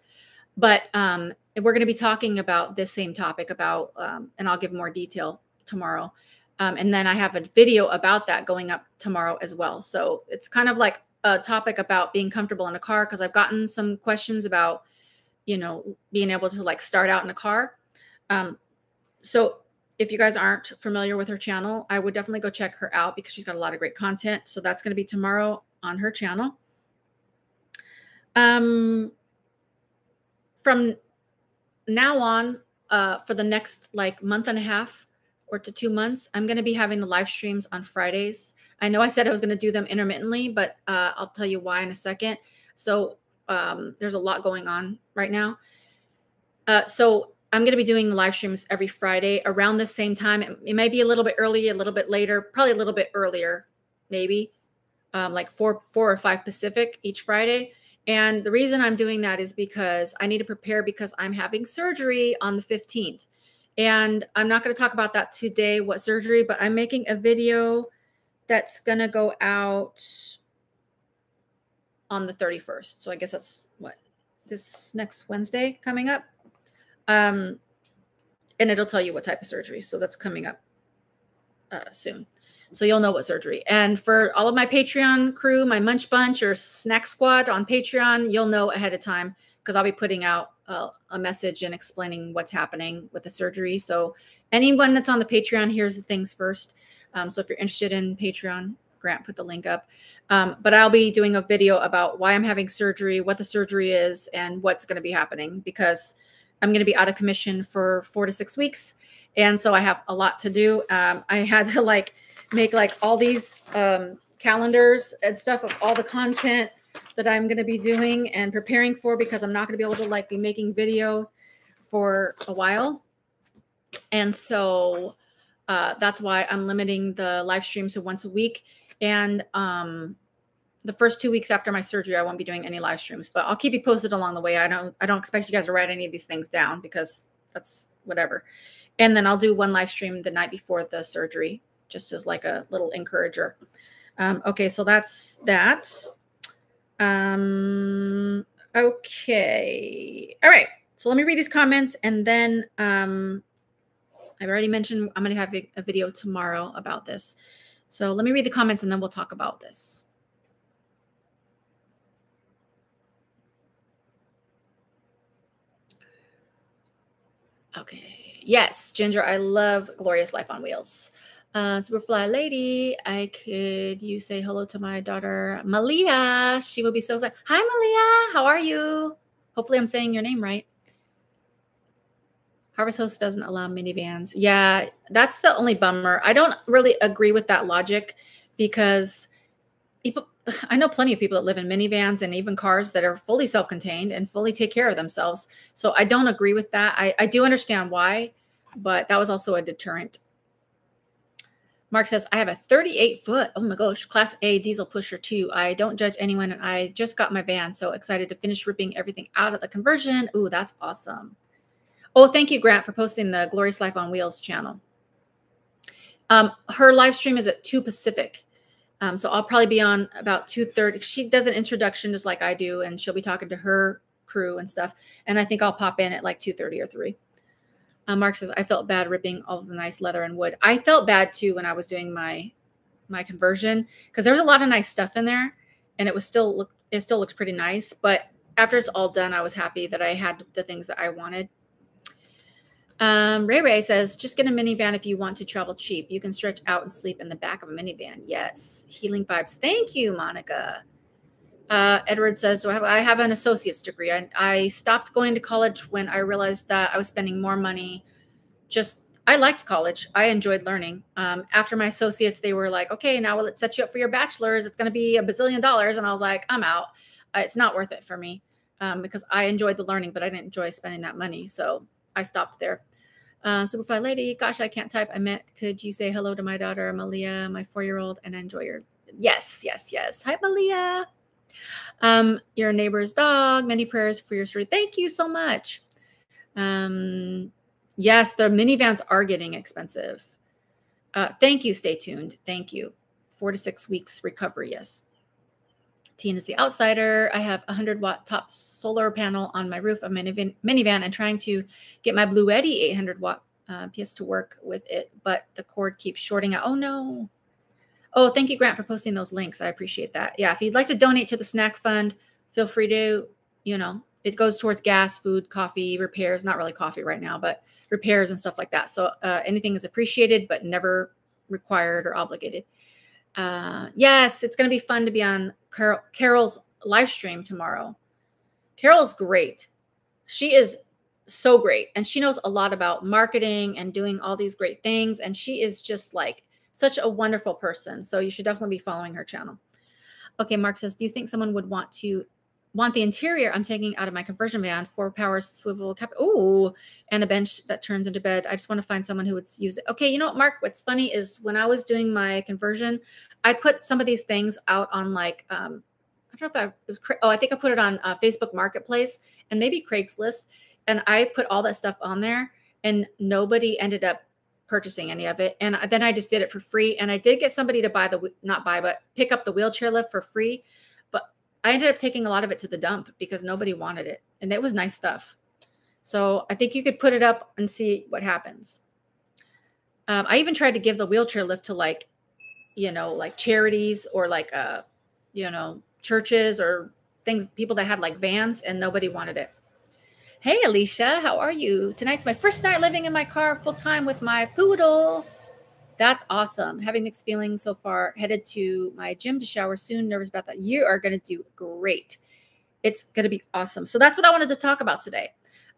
A: But um, we're going to be talking about this same topic about, um, and I'll give more detail tomorrow. Um, and then I have a video about that going up tomorrow as well. So it's kind of like a topic about being comfortable in a car because I've gotten some questions about, you know, being able to like start out in a car. Um, so if you guys aren't familiar with her channel, I would definitely go check her out because she's got a lot of great content. So that's going to be tomorrow on her channel. Um, from now on, uh, for the next like month and a half or to two months, I'm going to be having the live streams on Fridays. I know I said I was going to do them intermittently, but uh, I'll tell you why in a second. So um, there's a lot going on right now. Uh, so I'm going to be doing live streams every Friday around the same time. It, it, may be a little bit early, a little bit later, probably a little bit earlier, maybe um, like four, four or five Pacific each Friday. And the reason I'm doing that is because I need to prepare because I'm having surgery on the 15th. And I'm not going to talk about that today, what surgery, but I'm making a video that's going to go out on the 31st. So I guess that's what this next Wednesday coming up. Um, and it'll tell you what type of surgery. So that's coming up uh, soon. So you'll know what surgery. And for all of my Patreon crew, my Munch Bunch or Snack Squad on Patreon, you'll know ahead of time because I'll be putting out uh, a message and explaining what's happening with the surgery. So anyone that's on the Patreon, here's the things first. Um, so if you're interested in Patreon, Grant put the link up. Um, but I'll be doing a video about why I'm having surgery, what the surgery is, and what's going to be happening because I'm going to be out of commission for four to six weeks. And so I have a lot to do. Um, I had to like make like all these um, calendars and stuff of all the content that I'm going to be doing and preparing for because I'm not going to be able to like be making videos for a while. And so uh, that's why I'm limiting the live streams to once a week. And um, the first two weeks after my surgery, I won't be doing any live streams, but I'll keep you posted along the way. I don't, I don't expect you guys to write any of these things down because that's whatever. And then I'll do one live stream the night before the surgery, just as like a little encourager. Um, okay, so that's that. Um, okay. All right. So let me read these comments and then um, I've already mentioned I'm going to have a, video tomorrow about this. So let me read the comments and then we'll talk about this. Okay. Yes, Ginger, I love Glorious Life on Wheels. Uh, Superfly Lady, I could you say hello to my daughter Malia? She will be so excited. Hi, Malia. How are you? Hopefully, I'm saying your name right. Harvest Host doesn't allow minivans. Yeah, that's the only bummer. I don't really agree with that logic because people I know plenty of people that live in minivans and even cars that are fully self-contained and fully take care of themselves. So I don't agree with that. I, I do understand why, but that was also a deterrent. Mark says, I have a 38 foot, oh my gosh, class A diesel pusher too. I don't judge anyone and I just got my van. So excited to finish ripping everything out of the conversion. Ooh, that's awesome. Oh, thank you, Grant, for posting the Glorious Life on Wheels channel. Um, her live stream is at 2 Pacific. Um, so I'll probably be on about 2.30. She does an introduction just like I do, and she'll be talking to her crew and stuff. And I think I'll pop in at like 2.30 or 3. Uh, Mark says, I felt bad ripping all the nice leather and wood. I felt bad too when I was doing my my conversion because there was a lot of nice stuff in there and it was still look it still looks pretty nice. But after it's all done, I was happy that I had the things that I wanted. Um, Ray Ray says, just get a minivan if you want to travel cheap. You can stretch out and sleep in the back of a minivan. Yes. Healing vibes. Thank you, Monica. Uh, Edward says, so I have, I have an associate's degree. I, I stopped going to college when I realized that I was spending more money. Just, I liked college. I enjoyed learning. Um, after my associates, they were like, okay, now let's set you up for your bachelor's. It's going to be a bazillion dollars. And I was like, I'm out. Uh, it's not worth it for me um, because I enjoyed the learning, but I didn't enjoy spending that money. So I stopped there. Uh, Superfly Lady, gosh, I can't type. I meant, could you say hello to my daughter, Malia, my four year old, and enjoy your. Yes, yes, yes. Hi, Malia. Um, your neighbor's dog. Many prayers for your story. Thank you so much. Um, yes, the minivans are getting expensive. Uh, thank you. Stay tuned. Thank you. Four to six weeks recovery. Yes. Teen is the outsider. I have a 100 watt top solar panel on my roof of minivan, minivan and trying to get my Bluetti 800 watt uh, PS to work with it, but the cord keeps shorting out. Oh no. Oh, thank you, Grant, for posting those links. I appreciate that. Yeah, if you'd like to donate to the snack fund, feel free to, you know, it goes towards gas, food, coffee, repairs, not really coffee right now, but repairs and stuff like that. So uh, anything is appreciated, but never required or obligated. Uh, yes, it's going to be fun to be on Carol, Carol's live stream tomorrow. Carol's great. She is so great. And she knows a lot about marketing and doing all these great things. And she is just like such a wonderful person. So you should definitely be following her channel. Okay, Mark says, Do you think someone would want to want the interior I'm taking out of my conversion van, four powers swivel cap, oh, and a bench that turns into bed. I just want to find someone who would use it. Okay, you know what, Mark? What's funny is when I was doing my conversion, I put some of these things out on like um, I don't know if I it was oh I think I put it on uh, Facebook Marketplace and maybe Craigslist, and I put all that stuff on there, and nobody ended up purchasing any of it. And then I just did it for free, and I did get somebody to buy the not buy but pick up the wheelchair lift for free But I ended up taking a lot of it to the dump because nobody wanted it. And it was nice stuff. So I think you could put it up and see what happens. Um, I even tried to give the wheelchair lift to like, you know, like charities or like, uh, you know, churches or things, people that had like vans and nobody wanted it. Hey, Alicia, how are you? Tonight's my first night living in my car full time with my poodle. That's awesome. Having mixed feelings so far. Headed to my gym to shower soon. Nervous about that. You are going to do great. It's going to be awesome. So that's what I wanted to talk about today,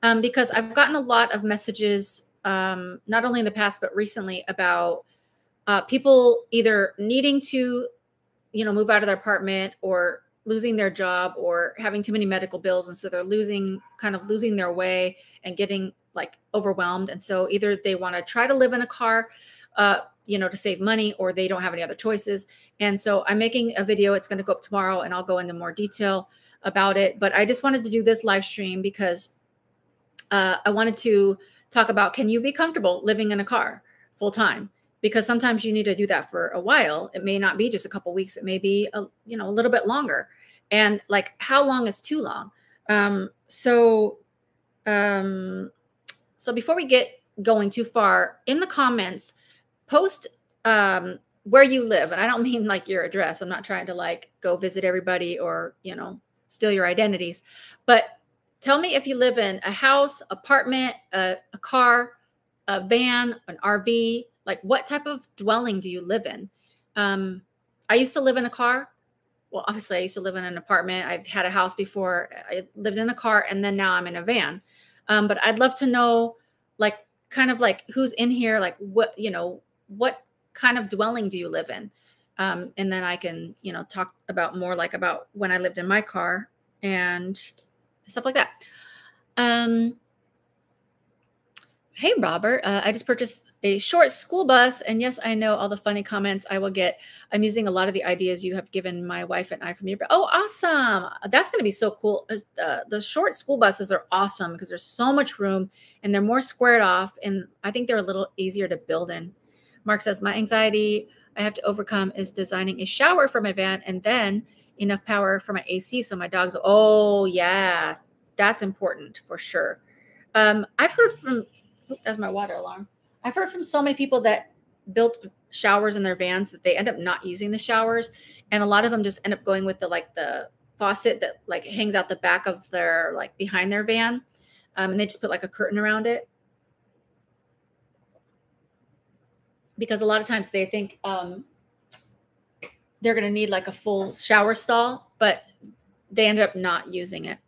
A: um, because I've gotten a lot of messages, um, not only in the past but recently, about uh, people either needing to, you know, move out of their apartment or losing their job or having too many medical bills, and so they're losing, kind of losing their way and getting like overwhelmed. And so either they want to try to live in a car uh, you know, to save money or they don't have any other choices. And so I'm making a video. It's going to go up tomorrow and I'll go into more detail about it. But I just wanted to do this live stream because uh, I wanted to talk about can you be comfortable living in a car full time? Because sometimes you need to do that for a while. It may not be just a couple weeks. It may be a you know a little bit longer. And like how long is too long? Um, so um, so before we get going too far, in the comments, post um, where you live. And I don't mean like your address. I'm not trying to like go visit everybody or, you know, steal your identities. But tell me if you live in a house, apartment, a, a car, a van, an RV. Like, what type of dwelling do you live in? Um, I used to live in a car. Well, obviously, I used to live in an apartment. I've had a house before. I lived in a car, and then now I'm in a van. Um, but I'd love to know, like, kind of like who's in here, like what you know, what kind of dwelling do you live in? Um, and then I can, you know, talk about more like about when I lived in my car and stuff like that. Um, hey, Robert, uh, I just purchased a short school bus. And yes, I know all the funny comments I will get. I'm using a lot of the ideas you have given my wife and I from your. Oh, awesome. That's going to be so cool. Uh, uh, the short school buses are awesome because there's so much room and they're more squared off. And I think they're a little easier to build in. Mark says, My anxiety I have to overcome is designing a shower for my van and then enough power for my AC so my dogs. Oh, yeah, that's important for sure. Um, I've heard from, that's my water alarm. I've heard from so many people that built showers in their vans that they end up not using the showers. And a lot of them just end up going with the like the faucet that like hangs out the back of their like behind their van. Um, and they just put like a curtain around it. because a lot of times they think um, they're going to need like a full shower stall, but they end up not using it.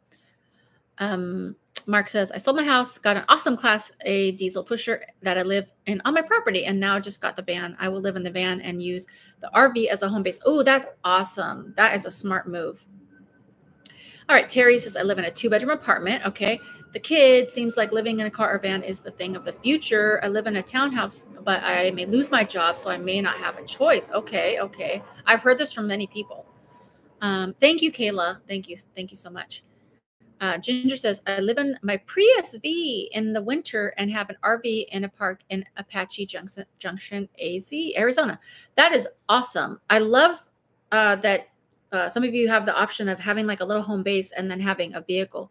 A: Um, Mark says, I sold my house, got an awesome class A diesel pusher that I live in on my property, and now just got the van. I will live in the van and use the RV as a home base. Oh, that's awesome. That is a smart move. All right, Terry says, I live in a two bedroom apartment. Okay the kid seems like living in a car or van is the thing of the future. I live in a townhouse, but I may lose my job, so I may not have a choice. Okay, okay. I've heard this from many people. Um, thank you, Kayla. Thank you. Thank you so much. Uh, Ginger says, I live in my Prius V in the winter and have an RV in a park in Apache Junction, Junction AZ, Arizona. That is awesome. I love uh, that uh, some of you have the option of having like a little home base and then having a vehicle.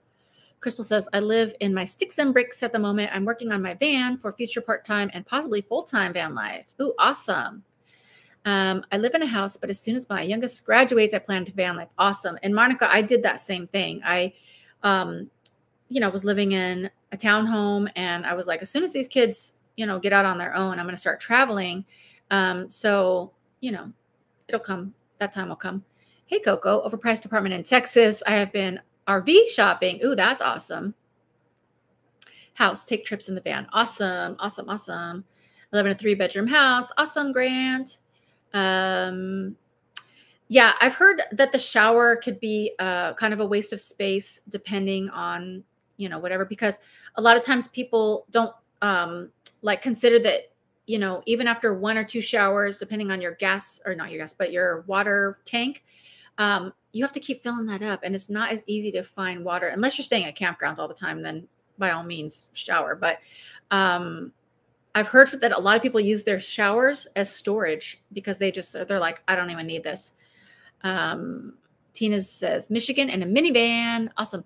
A: Crystal says, I live in my sticks and bricks at the moment. I'm working on my van for future part time and possibly full time van life. Ooh, awesome. Um, I live in a house, but as soon as my youngest graduates, I plan to van life. Awesome. And Monica, I did that same thing. I um, you know, was living in a townhome and I was like, as soon as these kids, you know, get out on their own, I'm going to start traveling. Um, so, you know, it'll come. That time will come. Hey, Coco, overpriced apartment in Texas. I have been RV shopping. Ooh, that's awesome. House, take trips in the van. Awesome, awesome, awesome. I live in a three bedroom house. Awesome, Grant. Um, yeah, I've heard that the shower could be uh, kind of a waste of space depending on, you know, whatever, because a lot of times people don't um, like consider that, you know, even after one or two showers, depending on your gas or not your gas, but your water tank, um, you have to keep filling that up. And it's not as easy to find water unless you're staying at campgrounds all the time, then by all means shower. But um, I've heard that a lot of people use their showers as storage because they just, they're like, I don't even need this. Um, Tina says Michigan and a minivan. Awesome.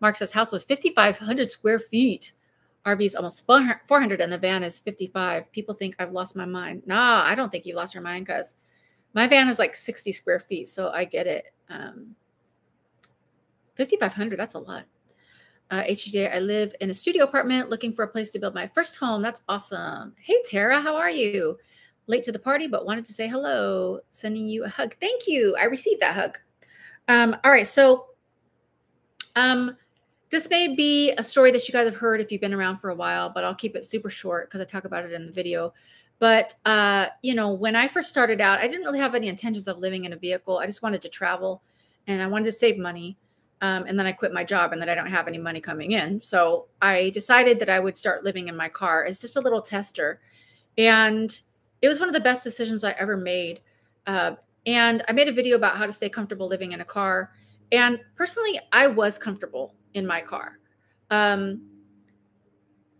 A: Mark says house with 5,500 square feet. RV is almost 400 and the van is 55. People think I've lost my mind. Nah, I don't think you lost your mind because my van is like 60 square feet. So I get it. Um, 5,500, that's a lot. Uh, HJ, I live in a studio apartment looking for a place to build my first home. That's awesome. Hey, Tara, how are you? Late to the party, but wanted to say hello, sending you a hug. Thank you. I received that hug. Um, all right. So, um, this may be a story that you guys have heard if you've been around for a while, but I'll keep it super short because I talk about it in the video. But, uh, you know, when I first started out, I didn't really have any intentions of living in a vehicle. I just wanted to travel and I wanted to save money. Um, and then I quit my job and then I don't have any money coming in. So I decided that I would start living in my car as just a little tester. And it was one of the best decisions I ever made. Uh, and I made a video about how to stay comfortable living in a car. And personally, I was comfortable in my car. Um,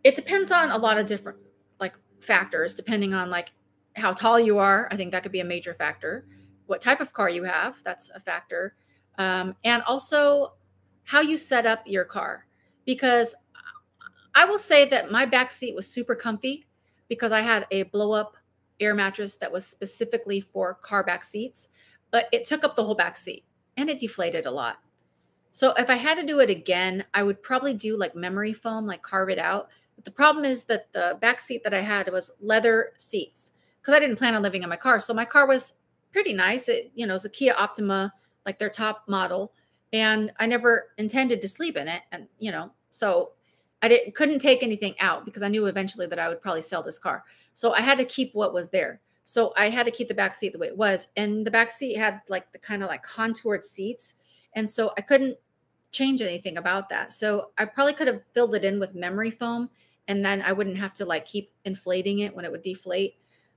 A: it depends on a lot of different like factors, depending on like how tall you are. I think that could be a major factor. What type of car you have, that's a factor. Um, and also how you set up your car. Because I will say that my back seat was super comfy because I had a blow up air mattress that was specifically for car back seats, but it took up the whole back seat and it deflated a lot. So if I had to do it again, I would probably do like memory foam, like carve it out. But the problem is that the back seat that I had was leather seats because I didn't plan on living in my car. So my car was pretty nice. It, you know, it's a Kia Optima, like their top model. And I never intended to sleep in it. And, you know, so I didn't couldn't take anything out because I knew eventually that I would probably sell this car. So I had to keep what was there. So I had to keep the back seat the way it was. And the back seat had like the kind of like contoured seats. And so I couldn't change anything about that. So I probably could have filled it in with memory foam and then I wouldn't have to like keep inflating it when it would deflate.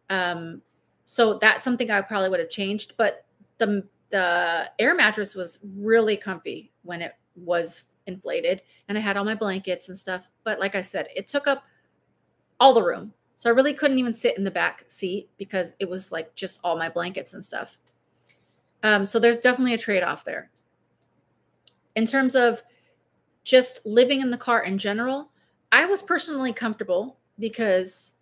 A: Um, so that's something I probably would have changed. But the the air mattress was really comfy when it was inflated and I had all my blankets and stuff. But like I said, it took up all the room. So I really couldn't even sit in the back seat because it was like just all my blankets and stuff. Um, so there's definitely a trade off there. In terms of just living in the car in general, I was personally comfortable because,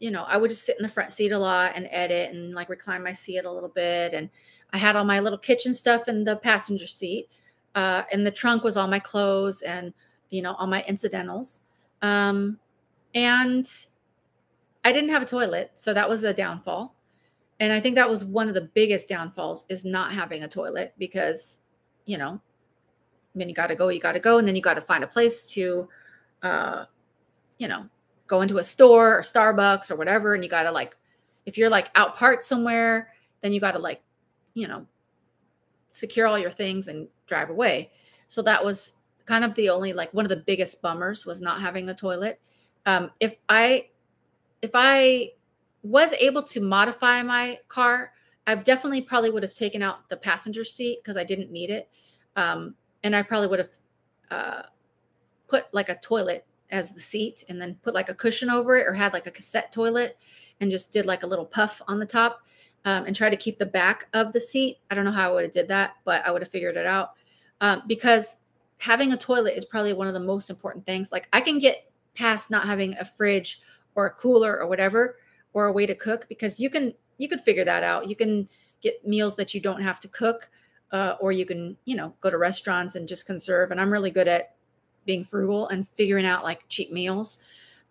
A: you know, I would just sit in the front seat a lot and edit and like recline my seat a little bit. And I had all my little kitchen stuff in the passenger seat. Uh, and the trunk was all my clothes and, you know, all my incidentals. Um, and I didn't have a toilet, so that was a downfall. And I think that was one of the biggest downfalls is not having a toilet because, you know, when you got to go, you got to go, and then you got to find a place to, uh, you know, go into a store or Starbucks or whatever, and you got to like, if you're like out part somewhere, then you got to like, you know, secure all your things and drive away. So that was kind of the only like one of the biggest bummers was not having a toilet. Um, if I if I was able to modify my car I've definitely probably would have taken out the passenger seat because I didn't need it. Um, and I probably would have uh, put like a toilet as the seat and then put like a cushion over it or had like a cassette toilet and just did like a little puff on the top um, and try to keep the back of the seat. I don't know how I would have did that, but I would have figured it out um, because having a toilet is probably one of the most important things. Like I can get past not having a fridge or a cooler or whatever or a way to cook because you can you could figure that out. You can get meals that you don't have to cook, uh, or you can, you know, go to restaurants and just conserve. And I'm really good at being frugal and figuring out like cheap meals.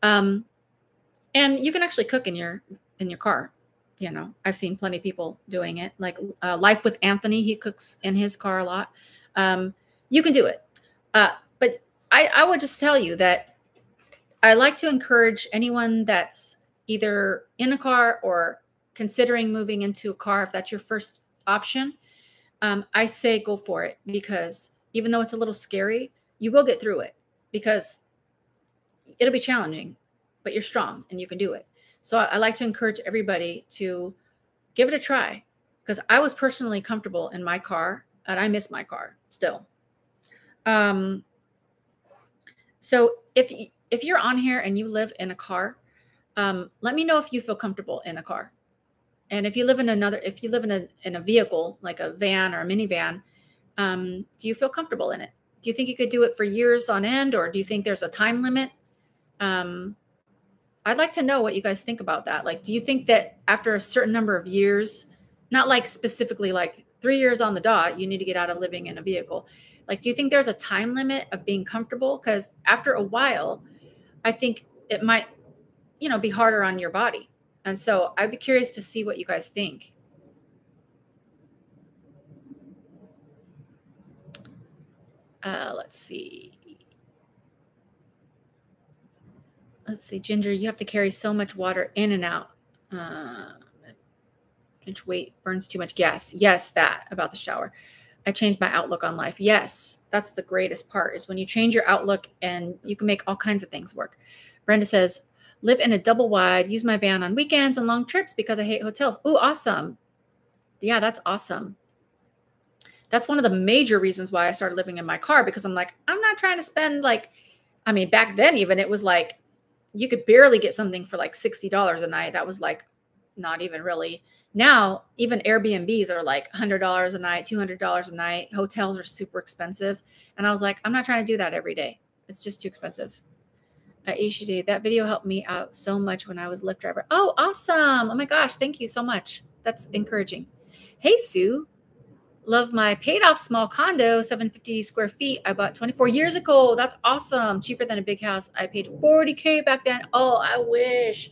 A: Um, and you can actually cook in your in your car. You know, I've seen plenty of people doing it. Like uh, Life with Anthony, he cooks in his car a lot. Um, you can do it, uh, but I, I would just tell you that I like to encourage anyone that's either in a car or considering moving into a car, if that's your first option, um, I say go for it because even though it's a little scary, you will get through it because it'll be challenging, but you're strong and you can do it. So I, I like to encourage everybody to give it a try because I was personally comfortable in my car and I miss my car still. Um, so if if you're on here and you live in a car, um, let me know if you feel comfortable in a car and if you live in another, if you live in a in a vehicle like a van or a minivan, um, do you feel comfortable in it? Do you think you could do it for years on end, or do you think there's a time limit? Um, I'd like to know what you guys think about that. Like, do you think that after a certain number of years, not like specifically like three years on the dot, you need to get out of living in a vehicle? Like, do you think there's a time limit of being comfortable? Because after a while, I think it might, you know, be harder on your body. And so I'd be curious to see what you guys think. Uh, let's see. Let's see, Ginger, you have to carry so much water in and out. Uh, much weight burns too much gas. Yes, that about the shower. I changed my outlook on life. Yes, that's the greatest part is when you change your outlook and you can make all kinds of things work. Brenda says, live in a double wide, use my van on weekends and long trips because I hate hotels. Oh, awesome. Yeah, that's awesome. That's one of the major reasons why I started living in my car because I'm like, I'm not trying to spend like, I mean, back then, even it was like you could barely get something for like $60 a night. That was like not even really. Now, even Airbnbs are like $100 a night, $200 a night. Hotels are super expensive. And I was like, I'm not trying to do that every day. It's just too expensive uh, at HGD. That video helped me out so much when I was Lyft driver. Oh, awesome. Oh my gosh. Thank you so much. That's encouraging. Hey, Sue. Love my paid off small condo, 750 square feet. I bought 24 years ago. That's awesome. Cheaper than a big house. I paid 40K back then. Oh, I wish.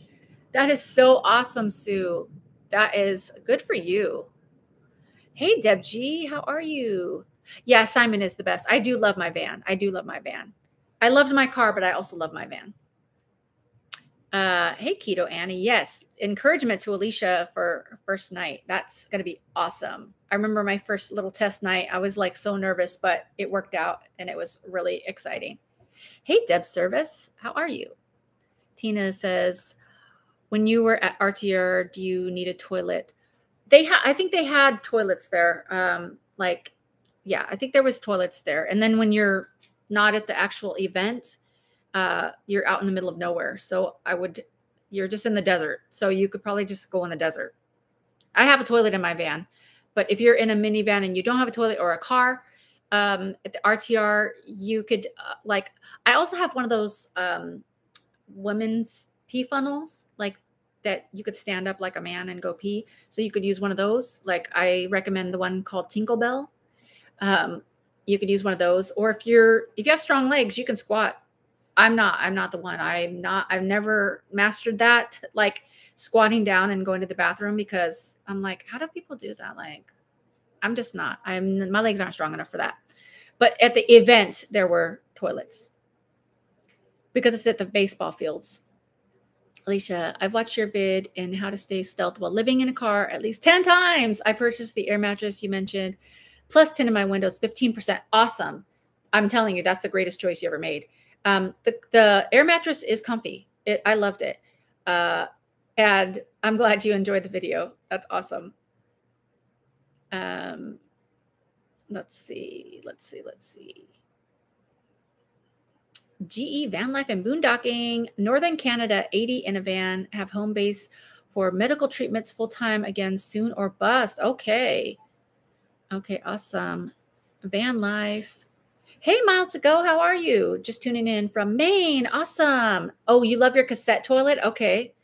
A: That is so awesome, Sue. That is good for you. Hey, Deb G, how are you? Yeah, Simon is the best. I do love my van. I do love my van. I loved my car, but I also love my van. Uh, hey, Keto Annie. Yes, encouragement to Alicia for first night. That's going to be awesome. I remember my first little test night. I was like so nervous, but it worked out and it was really exciting. Hey, Deb Service. How are you? Tina says, when you were at RTR, do you need a toilet? They had, I think they had toilets there. Um, like, yeah, I think there was toilets there. And then when you're not at the actual event, uh, you're out in the middle of nowhere. So I would, you're just in the desert. So you could probably just go in the desert. I have a toilet in my van, but if you're in a minivan and you don't have a toilet or a car, um, at the RTR, you could uh, like, I also have one of those um, women's pee funnels, like that you could stand up like a man and go pee. So you could use one of those. Like I recommend the one called TinkleBelle. Um, you could use one of those. Or if you're if you have strong legs you can squat. I'm not i'm not the one. I'm not i've never mastered that like squatting down and going to the bathroom because i'm like how do people do that? Like i'm just not. I'm my legs aren't strong enough for that. But at the event there were toilets because it's at the baseball fields alicia i've watched your vid in how to stay stealth while living in a car at least 10 times i purchased the air mattress you mentioned plus 10 in my windows, 15%. Awesome. I'm telling you, that's the greatest choice you ever made. Um, the, the air mattress is comfy. It, I loved it. Uh, and I'm glad you enjoyed the video. That's awesome. Um, let's see, let's see, let's see. GE Van Life and Boondocking, Northern Canada, 80 in a van, have home base for medical treatments full time again soon or bust. Okay. Okay, awesome. Van Life. Hey, Miles to Go, how are you? Just tuning in from Maine. Awesome. Oh, you love your cassette toilet? Okay.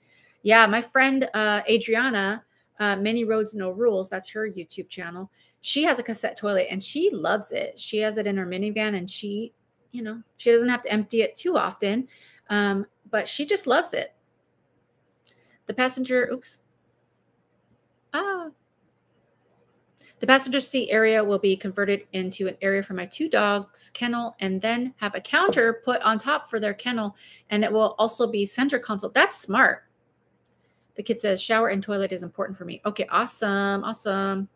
A: Yeah, my friend uh, Adriana, uh, Many Roads, No Rules, that's her YouTube channel. She has a cassette toilet and she loves it. She has it in her minivan and she you know, she doesn't have to empty it too often, um, but she just loves it. The passenger, oops. Ah. The passenger seat area will be converted into an area for my two dogs' kennel and then have a counter put on top for their kennel. And it will also be center console. That's smart. The kid says, shower and toilet is important for me. Okay, awesome. Awesome.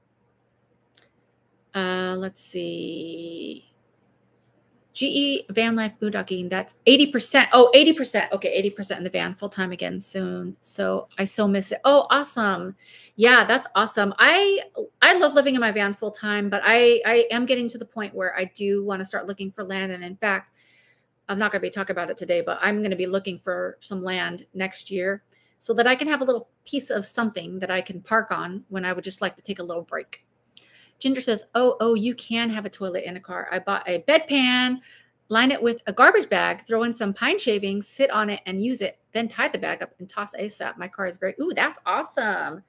A: Uh, let's see. GE van life boondocking, that's 80%. Oh, 80%. Okay, 80% in the van full time again soon. So I so miss it. Oh, awesome. Yeah, that's awesome. I I love living in my van full time, but I I am getting to the point where I do want to start looking for land. And in fact, I'm not going to be talking about it today, but I'm going to be looking for some land next year so that I can have a little piece of something that I can park on when I would just like to take a little break. Ginger says, Oh, oh, you can have a toilet in a car. I bought a bedpan, line it with a garbage bag, throw in some pine shavings, sit on it and use it, then tie the bag up and toss ASAP. My car is very, ooh, that's awesome.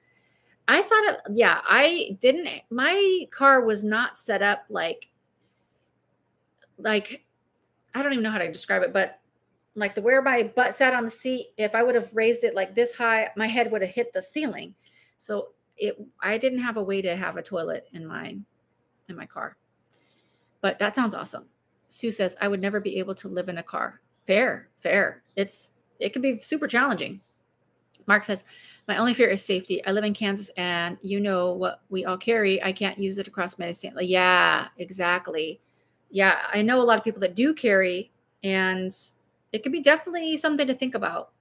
A: I thought, of, yeah, I didn't, my car was not set up like, like, I don't even know how to describe it, but like the where my butt sat on the seat, if I would have raised it like this high, my head would have hit the ceiling. So it I didn't have a way to have a toilet in my in my car. But that sounds awesome. Sue says I would never be able to live in a car. Fair, fair. It's it can be super challenging. Mark says, My only fear is safety. I live in Kansas and you know what we all carry. I can't use it across medicine. Like, yeah, exactly. Yeah, I know a lot of people that do carry, and it could be definitely something to think about.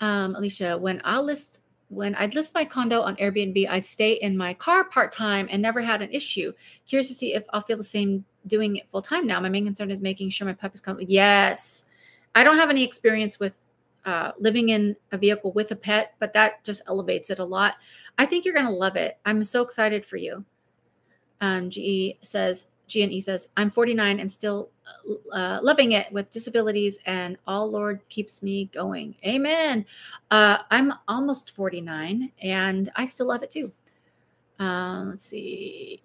A: Um, Alicia, when I'll list when I'd list my condo on Airbnb, I'd stay in my car part time and never had an issue. Curious to see if I'll feel the same doing it full time now. My main concern is making sure my pup is comfortable. Yes, I don't have any experience with uh, living in a vehicle with a pet, but that just elevates it a lot. I think you're going to love it. I'm so excited for you. Um, GE says, G&E says, I'm 49 and still uh, uh, loving it with disabilities, and all Lord keeps me going. Amen. Uh, I'm almost 49 and I still love it too. Uh, let's see.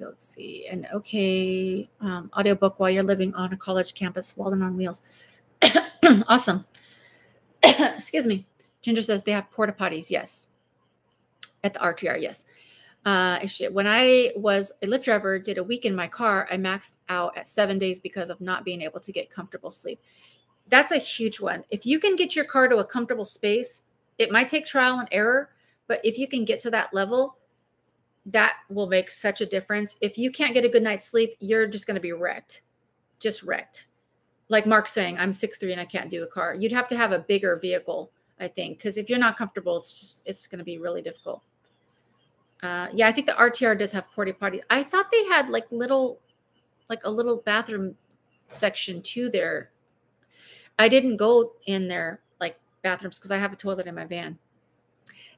A: Let's see. An okay um, audiobook while you're living on a college campus, Walden on Wheels. awesome. Excuse me. Ginger says they have porta potties. Yes. At the RTR. Yes. Uh, when I was a Lyft driver, did a week in my car, I maxed out at seven days because of not being able to get comfortable sleep. That's a huge one. If you can get your car to a comfortable space, it might take trial and error, but if you can get to that level, that will make such a difference. If you can't get a good night's sleep, you're just going to be wrecked, just wrecked. Like Mark's saying, I'm six three and I can't do a car. You'd have to have a bigger vehicle, I think, because if you're not comfortable, it's just it's going to be really difficult. Uh, yeah, I think the RTR does have porta potty. I thought they had like little, like a little bathroom section to there. I didn't go in there like bathrooms because I have a toilet in my van.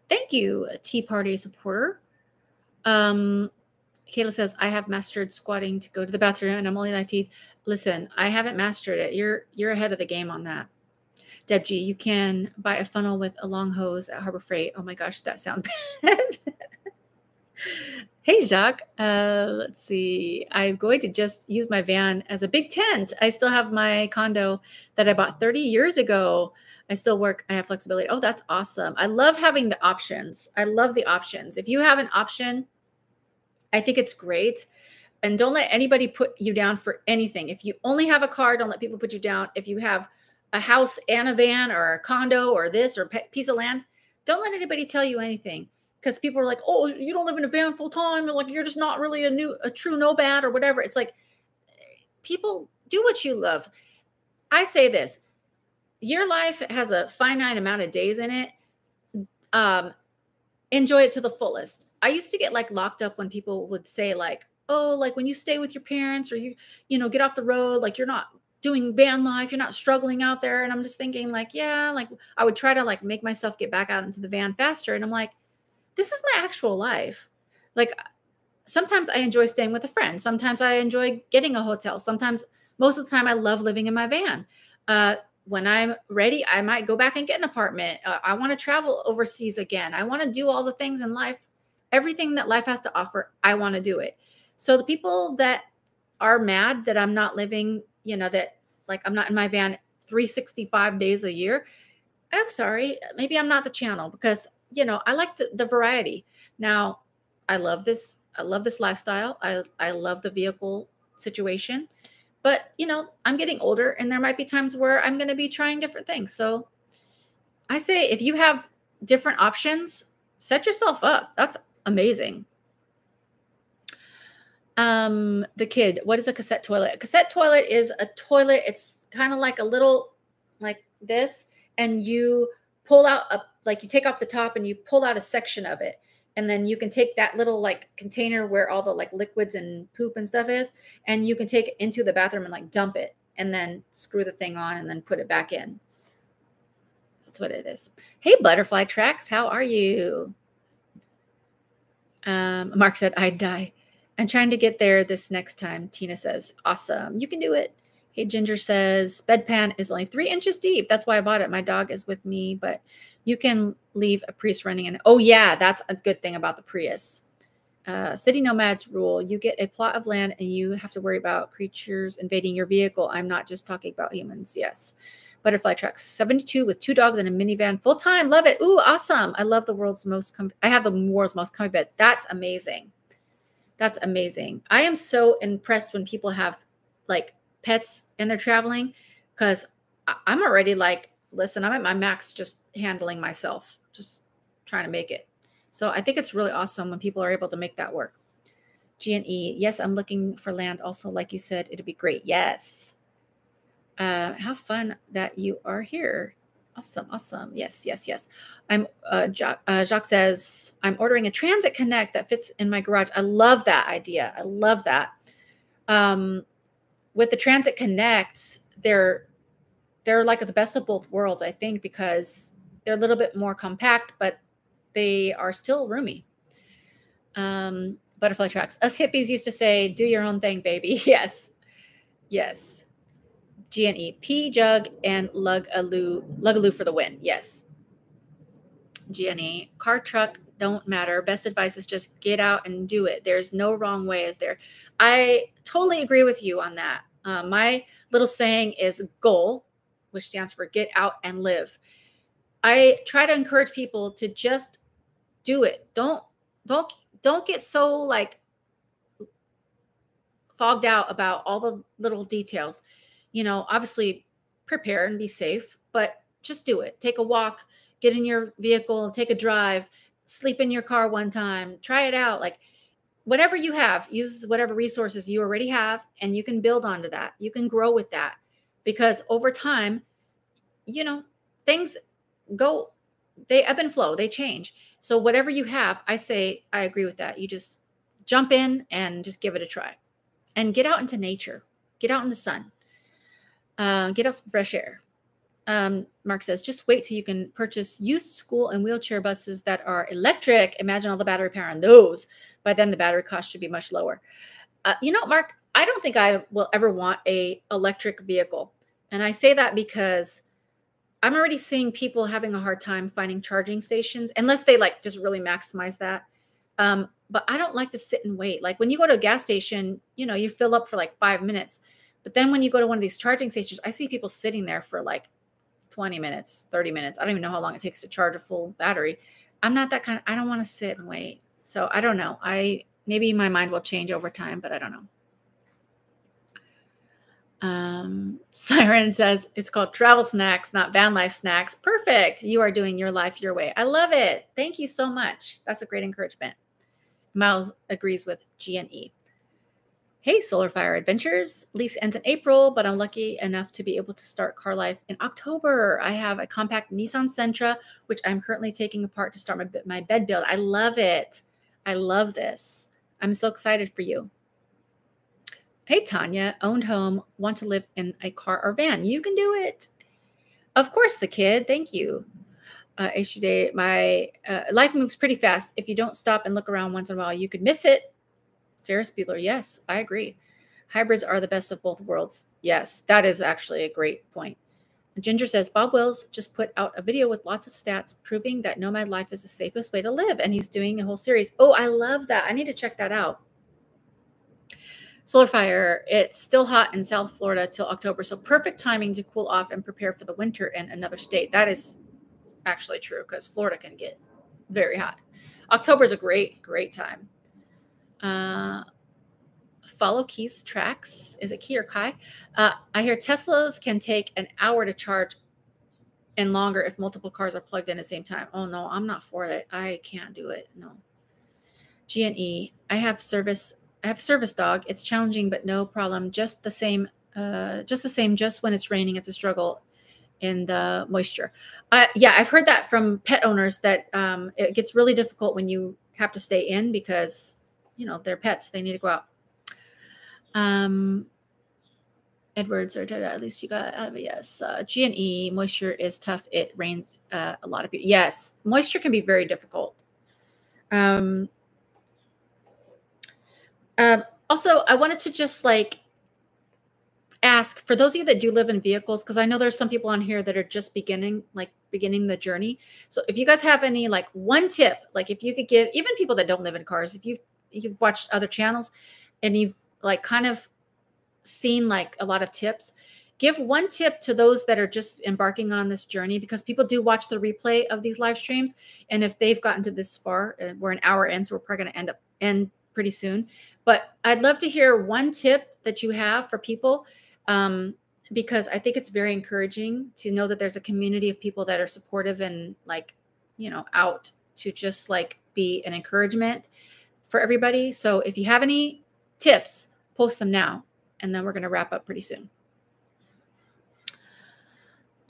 A: Thank you, Tea Party supporter. Um, Kayla says I have mastered squatting to go to the bathroom, and I'm only 19. Listen, I haven't mastered it. You're you're ahead of the game on that. Deb G, you can buy a funnel with a long hose at Harbor Freight. Oh my gosh, that sounds bad. Hey, Jacques. Uh, let's see. I'm going to just use my van as a big tent. I still have my condo that I bought 30 years ago. I still work. I have flexibility. Oh, that's awesome. I love having the options. I love the options. If you have an option, I think it's great. And don't let anybody put you down for anything. If you only have a car, don't let people put you down. If you have a house and a van or a condo or this or a piece of land, don't let anybody tell you anything because people are like, "Oh, you don't live in a van full time, like you're just not really a new a true nomad or whatever." It's like people do what you love. I say this: your life has a finite amount of days in it. Um, enjoy it to the fullest. I used to get like locked up when people would say like, "Oh, like when you stay with your parents or you, you know, get off the road, like you're not doing van life, you're not struggling out there." And I'm just thinking like, yeah, like I would try to like make myself get back out into the van faster and I'm like, this is my actual life. Like sometimes I enjoy staying with a friend. Sometimes I enjoy getting a hotel. Sometimes most of the time I love living in my van. Uh, when I'm ready, I might go back and get an apartment. Uh, I want to travel overseas again. I want to do all the things in life, everything that life has to offer. I want to do it. So the people that are mad that I'm not living, you know, that like I'm not in my van 365 days a year, I'm sorry. Maybe I'm not the channel because, you know, I like the, the variety. Now, I love this. I love this lifestyle. I, I love the vehicle situation. But, you know, I'm getting older and there might be times where I'm going to be trying different things. So I say if you have different options, set yourself up. That's amazing. Um, the kid, what is a cassette toilet? A cassette toilet is a toilet. It's kind of like a little like this, and you pull out a like you take off the top and you pull out a section of it and then you can take that little like container where all the like liquids and poop and stuff is and you can take it into the bathroom and like dump it and then screw the thing on and then put it back in. That's what it is. Hey butterfly tracks how are you? Um, mark said i'd die. I'm trying to get there this next time tina says. Awesome. You can do it. Hey ginger says bedpan is only three inches deep. That's why i bought it. My dog is with me but you can leave a Prius running. And oh, yeah, that's a good thing about the Prius. Uh, city nomads rule you get a plot of land and you have to worry about creatures invading your vehicle. I'm not just talking about humans. Yes. Butterfly trucks 72 with two dogs and a minivan full time. Love it. Ooh, awesome. I love the world's most, I have the world's most comfy bed. That's amazing. That's amazing. I am so impressed when people have like pets and they're traveling because I'm already like, listen, I'm at my max just handling myself, just trying to make it. So I think it's really awesome when people are able to make that work. G&E, yes, I'm looking for land also. Like you said, it'd be great. Yes. Uh, how fun that you are here. Awesome, awesome. Yes, yes, yes. I'm uh, Jacques, uh, Jacques says I'm ordering a Transit Connect that fits in my garage. I love that idea. I love that. Um, with the Transit Connect, they're they're like the best of both worlds, I think, because they're a little bit more compact, but they are still roomy. Um, butterfly tracks. Us hippies used to say, "Do your own thing, baby." yes, yes. G and E, P jug and lug lug lugaloo for the win. Yes. G and E, car truck don't matter. Best advice is just get out and do it. There's no wrong way, is there? I totally agree with you on that. Uh, my little saying is goal which stands for get out and live. I try to encourage people to just do it. Don't don't don't get so like fogged out about all the little details. You know, obviously prepare and be safe, but just do it. Take a walk, get in your vehicle, take a drive, sleep in your car one time, try it out. Like whatever you have, use whatever resources you already have, and you can build onto that. You can grow with that because over time, you know, things go, they ebb and flow, they change. So whatever you have, I say, I agree with that. You just jump in and just give it a try and get out into nature, get out in the sun, uh, get out some fresh air. Um, Mark says, just wait till you can purchase used school and wheelchair buses that are electric. Imagine all the battery power on those. By then, the battery cost should be much lower. Uh, you know, Mark, I don't think I will ever want a electric vehicle. And I say that because I'm already seeing people having a hard time finding charging stations unless they like just really maximize that. Um, but I don't like to sit and wait. Like when you go to a gas station, you know, you fill up for like five minutes. But then when you go to one of these charging stations, I see people sitting there for like 20 minutes, 30 minutes. I don't even know how long it takes to charge a full battery. I'm not that kind of, I don't want to sit and wait. So I don't know. I maybe my mind will change over time, but I don't know. Um, Siren says it's called travel snacks, not van life snacks. Perfect. You are doing your life your way. I love it. Thank you so much. That's a great encouragement. Miles agrees with G and E. Hey, Solar Fire Adventures. Lease ends in April, but I'm lucky enough to be able to start car life in October. I have a compact Nissan Sentra, which I'm currently taking apart to start my, my bed build. I love it. I love this. I'm so excited for you. Hey, Tanya, owned home, want to live in a car or van. You can do it. Of course, the kid. Thank you. Uh, HD, my uh, life moves pretty fast. If you don't stop and look around once in a while, you could miss it. Ferris Bueller, yes, I agree. Hybrids are the best of both worlds. Yes, that is actually a great point. Ginger says Bob Wells just put out a video with lots of stats proving that nomad life is the safest way to live, and he's doing a whole series. Oh, I love that. I need to check that out. Solar fire, it's still hot in South Florida till October, so perfect timing to cool off and prepare for the winter in another state. That is actually true because Florida can get very hot. October is a great, great time. Uh, follow Keith's tracks. Is it Key or Kai? Uh, I hear Teslas can take an hour to charge and longer if multiple cars are plugged in at the same time. Oh no, I'm not for it. I can't do it. No. G and E. I have service I have a service dog. It's challenging, but no problem. Just the same, uh, just the same. Just when it's raining, it's a struggle in the moisture. Uh, yeah, I've heard that from pet owners that um, it gets really difficult when you have to stay in because you know they're pets. They need to go out. Um, Edwards or at least you got uh, yes. Uh, G and E moisture is tough. It rains uh, a lot of people. Yes, moisture can be very difficult. Um, um, also, I wanted to just like ask for those of you that do live in vehicles, because I know there's some people on here that are just beginning, like beginning the journey. So if you guys have any like one tip, like if you could give even people that don't live in cars, if you've you've watched other channels and you've like kind of seen like a lot of tips, give one tip to those that are just embarking on this journey because people do watch the replay of these live streams and if they've gotten to this far we're an hour in so we're probably going to end up end pretty soon but I'd love to hear one tip that you have for people um, because I think it's very encouraging to know that there's a community of people that are supportive and like, you know, out to just like be an encouragement for everybody. So if you have any tips, post them now, and then we're going to wrap up pretty soon.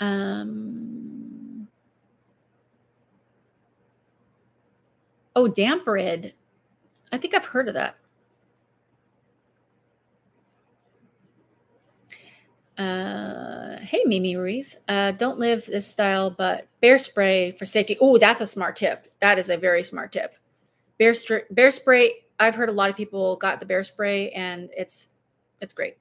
A: Um, oh, DampRid. I think I've heard of that. Uh, hey, Mimi Ruiz. Uh, don't live this style, but bear spray for safety. Oh, that's a smart tip. That is a very smart tip. Bear, bear spray. I've heard a lot of people got the bear spray, and it's it's great.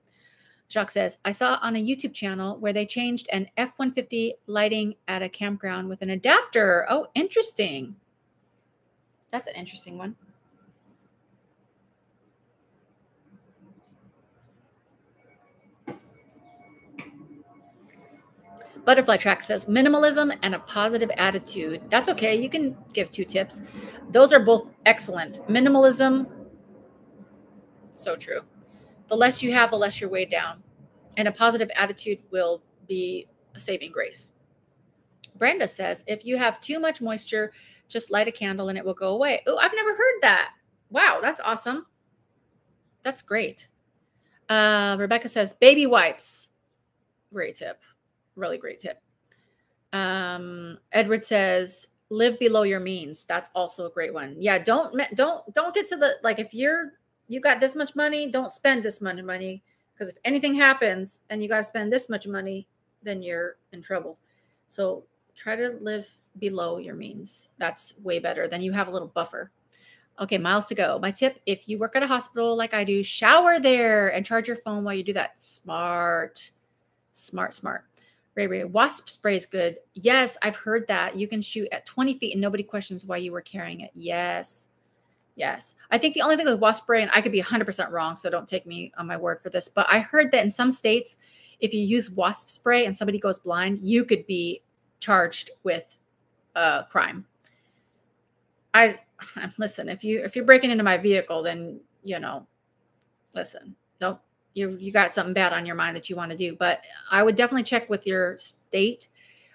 A: Jacques says, I saw on a YouTube channel where they changed an F 150 Lightning at a campground with an adapter. Oh, interesting. That's an interesting one. Butterfly Track says minimalism and a positive attitude. That's okay. You can give two tips. Those are both excellent. Minimalism, so true. The less you have, the less you're weighed down. And a positive attitude will be a saving grace. Brenda says if you have too much moisture, just light a candle and it will go away. Oh, I've never heard that. Wow, that's awesome. That's great. Uh, Rebecca says baby wipes. Great tip really great tip. Um, Edward says, live below your means. That's also a great one. Yeah, don't don't don't get to the like if you're you got this much money, don't spend this much money because if anything happens and you got to spend this much money, then you're in trouble. So try to live below your means. That's way better. Then you have a little buffer. Okay, miles to go. My tip if you work at a hospital like I do, shower there and charge your phone while you do that. Smart, smart, smart. Ray Ray, wasp spray is good. Yes, I've heard that. You can shoot at 20 feet and nobody questions why you were carrying it. Yes. Yes. I think the only thing with wasp spray, and I could be 100% wrong, so don't take me on my word for this, but I heard that in some states, if you use wasp spray and somebody goes blind, you could be charged with a crime. I listen, if you if you're breaking into my vehicle, then you know, listen, don't you you got something bad on your mind that you want to do. But I would definitely check with your state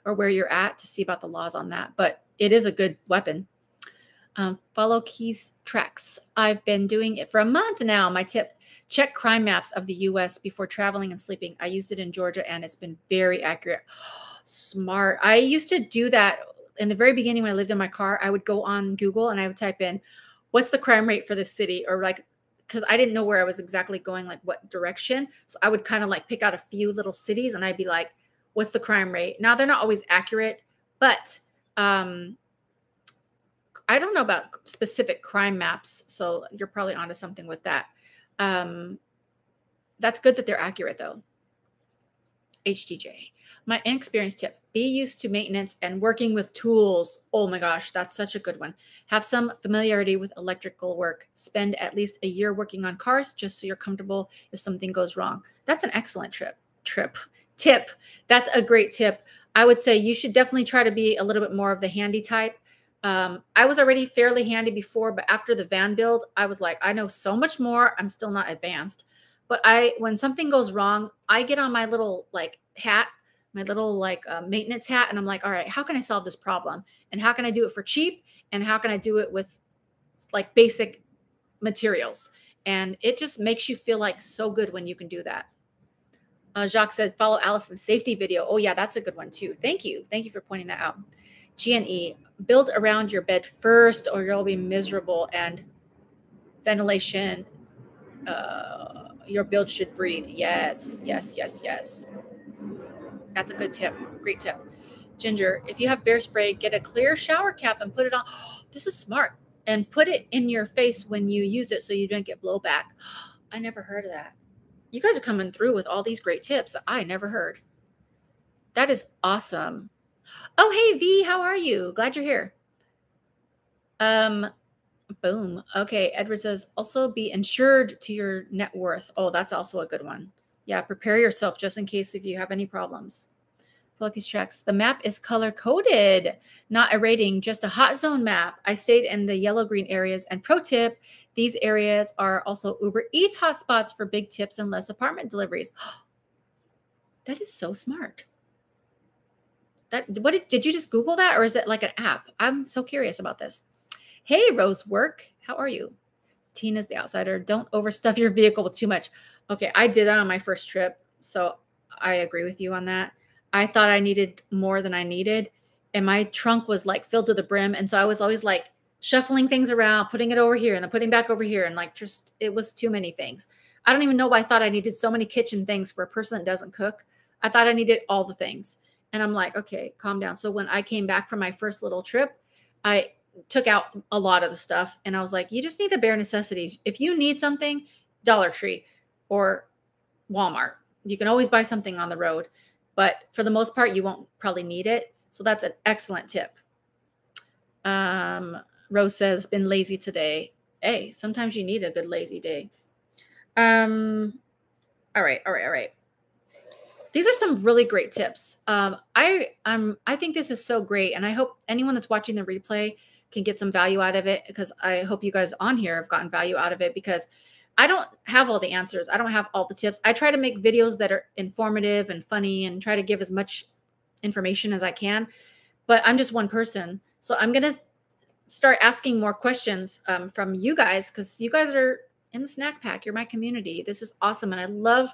A: or where you're at to see about the laws on that. But it is a good weapon. Um, follow Keys tracks. I've been doing it for a month now. My tip check crime maps of the US before traveling and sleeping. I used it in Georgia and it's been very accurate. Smart. I used to do that in the very beginning when I lived in my car. I would go on Google and I would type in, what's the crime rate for this city? Or like, because I didn't know where I was exactly going, like what direction. So I would kind of like pick out a few little cities and I'd be like, what's the crime rate? Now they're not always accurate, but um, I don't know about specific crime maps, so you're probably onto something with that. Um, that's good that they're accurate though. HDJ. My inexperienced tip be used to maintenance and working with tools. Oh my gosh, that's such a good one. Have some familiarity with electrical work. Spend at least a year working on cars just so you're comfortable if something goes wrong. That's an excellent trip. Trip. Tip. That's a great tip. I would say you should definitely try to be a little bit more of the handy type. Um, I was already fairly handy before, but after the van build, I was like, I know so much more. I'm still not advanced. But I, when something goes wrong, I get on my little like hat, my little like uh, maintenance hat, and I'm like, all right, how can I solve this problem? And how can I do it for cheap? And how can I do it with like basic materials? And it just makes you feel like so good when you can do that. Uh, Jacques said, follow Allison's safety video. Oh, yeah, that's a good one too. Thank you. Thank you for pointing that out. GNE, build around your bed first or you'll be miserable. And ventilation, uh, your build should breathe. Yes, yes, yes, yes. That's a good tip. Great tip. Ginger, if you have bear spray, get a clear shower cap and put it on. This is smart. And put it in your face when you use it so you don't get blowback. I never heard of that. You guys are coming through with all these great tips that I never heard. That is awesome. Oh, hey V, how are you? Glad you're here. Um, boom. Okay, Edward says also be insured to your net worth. Oh, that's also a good one. Yeah, prepare yourself just in case if you have any problems. Lucky's tracks. The map is color coded, not a rating, just a hot zone map. I stayed in the yellow green areas. And pro tip, these areas are also Uber Eats hotspots for big tips and less apartment deliveries. that is so smart. That what did, did you just Google that or is it like an app? I'm so curious about this. Hey, Rose Work, how are you? Tina's the outsider. Don't overstuff your vehicle with too much. Okay, I did that on my first trip, so I agree with you on that. I thought I needed more than I needed, and my trunk was like filled to the brim, and so I was always like shuffling things around, putting it over here and then putting back over here. And like just it was too many things. I don't even know why I thought I needed so many kitchen things for a person that doesn't cook. I thought I needed all the things. And I'm like, okay, calm down. So when I came back from my first little trip, I took out a lot of the stuff and I was like, you just need the bare necessities. If you need something, Dollar Tree or Walmart, you can always buy something on the road. But for the most part, you won't probably need it. So that's an excellent tip. Um, Rose says, been lazy today. Hey, sometimes you need a good lazy day. Um, all right, all right, all right. These are some really great tips. Um, I um I think this is so great, and I hope anyone that's watching the replay can get some value out of it because I hope you guys on here have gotten value out of it because I don't have all the answers. I don't have all the tips. I try to make videos that are informative and funny and try to give as much information as I can. But I'm just one person. So I'm going to start asking more questions um, from you guys because you guys are in the snack pack. You're my community. This is awesome. And I love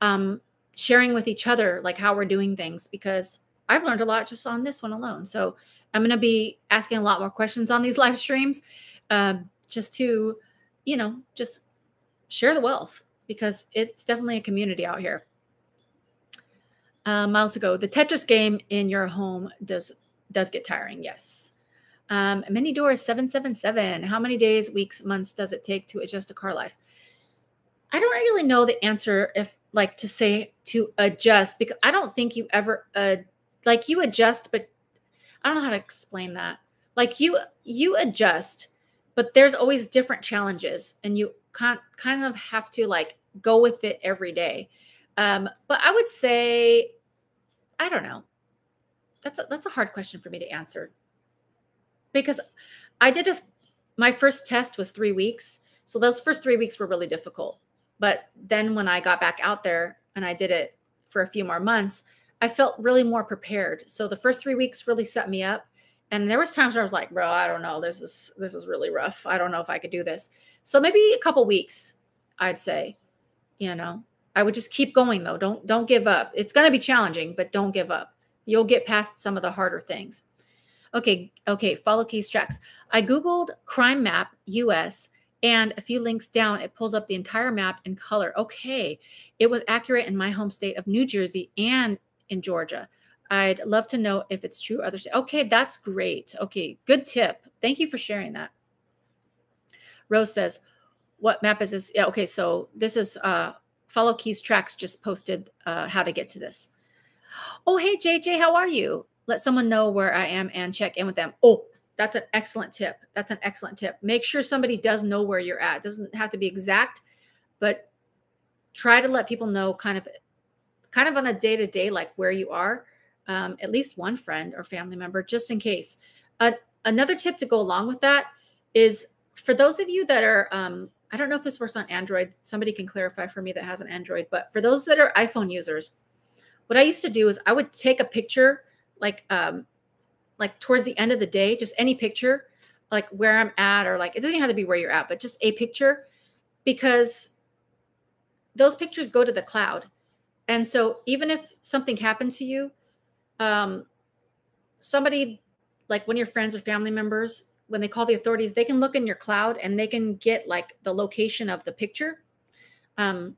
A: um, sharing with each other like how we're doing things because I've learned a lot just on this one alone. So I'm going to be asking a lot more questions on these live streams um, just to, you know, just share the wealth because it's definitely a community out here. Uh, miles ago, the Tetris game in your home does does get tiring. Yes. Um, many doors 777. How many days, weeks, months does it take to adjust a car life? I don't really know the answer if like to say to adjust because I don't think you ever uh like you adjust, but I don't know how to explain that. Like you you adjust, but there's always different challenges and you kind of have to like go with it every day. Um, but I would say I don't know. That's a, that's a hard question for me to answer because I did a my first test was three weeks. So those first three weeks were really difficult. But then when I got back out there and I did it for a few more months, I felt really more prepared. So the first three weeks really set me up. And there was times where I was like, bro, I don't know. This is this is really rough. I don't know if I could do this. So maybe a couple weeks, I'd say, you know, I would just keep going though. Don't don't give up. It's gonna be challenging, but don't give up. You'll get past some of the harder things. Okay, okay, follow keys tracks. I Googled crime map US and a few links down, it pulls up the entire map in color. Okay, it was accurate in my home state of New Jersey and in Georgia. I'd love to know if it's true others. Okay, that's great. Okay, good tip. Thank you for sharing that. Rose says, "What map is this?" Yeah, okay, so this is uh, Follow Keys Tracks just posted uh, how to get to this. Oh, hey JJ, how are you? Let someone know where I am and check in with them. Oh, that's an excellent tip. That's an excellent tip. Make sure somebody does know where you're at. It doesn't have to be exact, but try to let people know kind of kind of on a day to day like where you are um, at least one friend or family member, just in case. Uh, another tip to go along with that is for those of you that are, um, I don't know if this works on Android. Somebody can clarify for me that has an Android, but for those that are iPhone users, what I used to do is I would take a picture, like, um, like towards the end of the day, just any picture, like where I'm at, or like it doesn't have to be where you're at, but just a picture, because those pictures go to the cloud. And so even if something happened to you, um, somebody like one of your friends or family members when they call the authorities they can look in your cloud and they can get like the location of the picture um,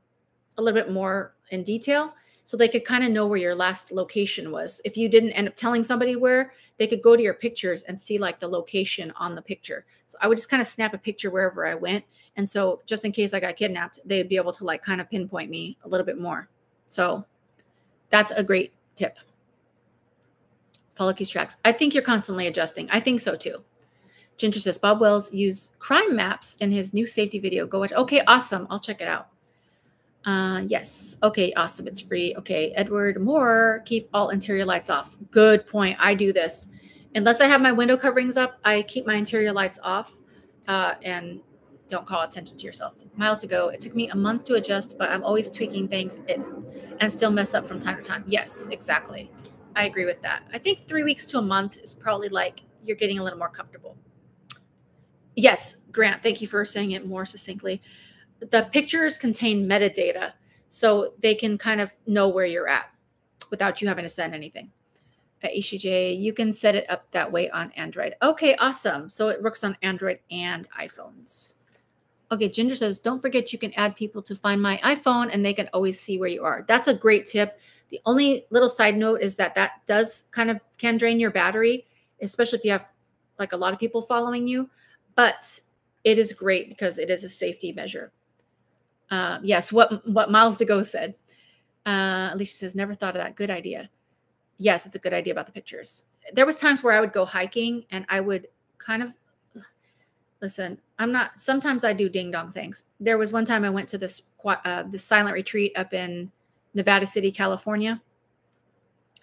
A: a little bit more in detail. So they could kind of know where your last location was. If you didn't end up telling somebody where they could go to your pictures and see like the location on the picture. So i would just kind of snap a picture wherever i went. And so just in case i got kidnapped they'd be able to like kind of pinpoint me a little bit more. So that's a great tip Follow keys tracks. I think you're constantly adjusting. I think so too. Ginger says Bob Wells used crime maps in his new safety video. Go watch. Okay, awesome. I'll check it out. Uh, yes. Okay, awesome. It's free. Okay, Edward Moore, keep all interior lights off. Good point. I do this. Unless I have my window coverings up, I keep my interior lights off uh, and don't call attention to yourself. Miles ago, it took me a month to adjust, but I'm always tweaking things and still mess up from time to time. Yes, exactly. I agree with that. I think three weeks to a month is probably like you're getting a little more comfortable. Yes, Grant, thank you for saying it more succinctly. The pictures contain metadata, so they can kind of know where you're at without you having to send anything. At ECJ, you can set it up that way on Android. Okay, awesome. So it works on Android and iPhones. Okay, Ginger says, don't forget you can add people to find my iPhone and they can always see where you are. That's a great tip. The only little side note is that that does kind of can drain your battery, especially if you have like a lot of people following you. But it is great because it is a safety measure. Uh, yes, what what Miles to go said. Uh, Alicia says, never thought of that. Good idea. Yes, it's a good idea about the pictures. There was times where I would go hiking and I would kind of listen. I'm not. Sometimes I do ding dong things. There was one time I went to this uh, this silent retreat up in Nevada City, California.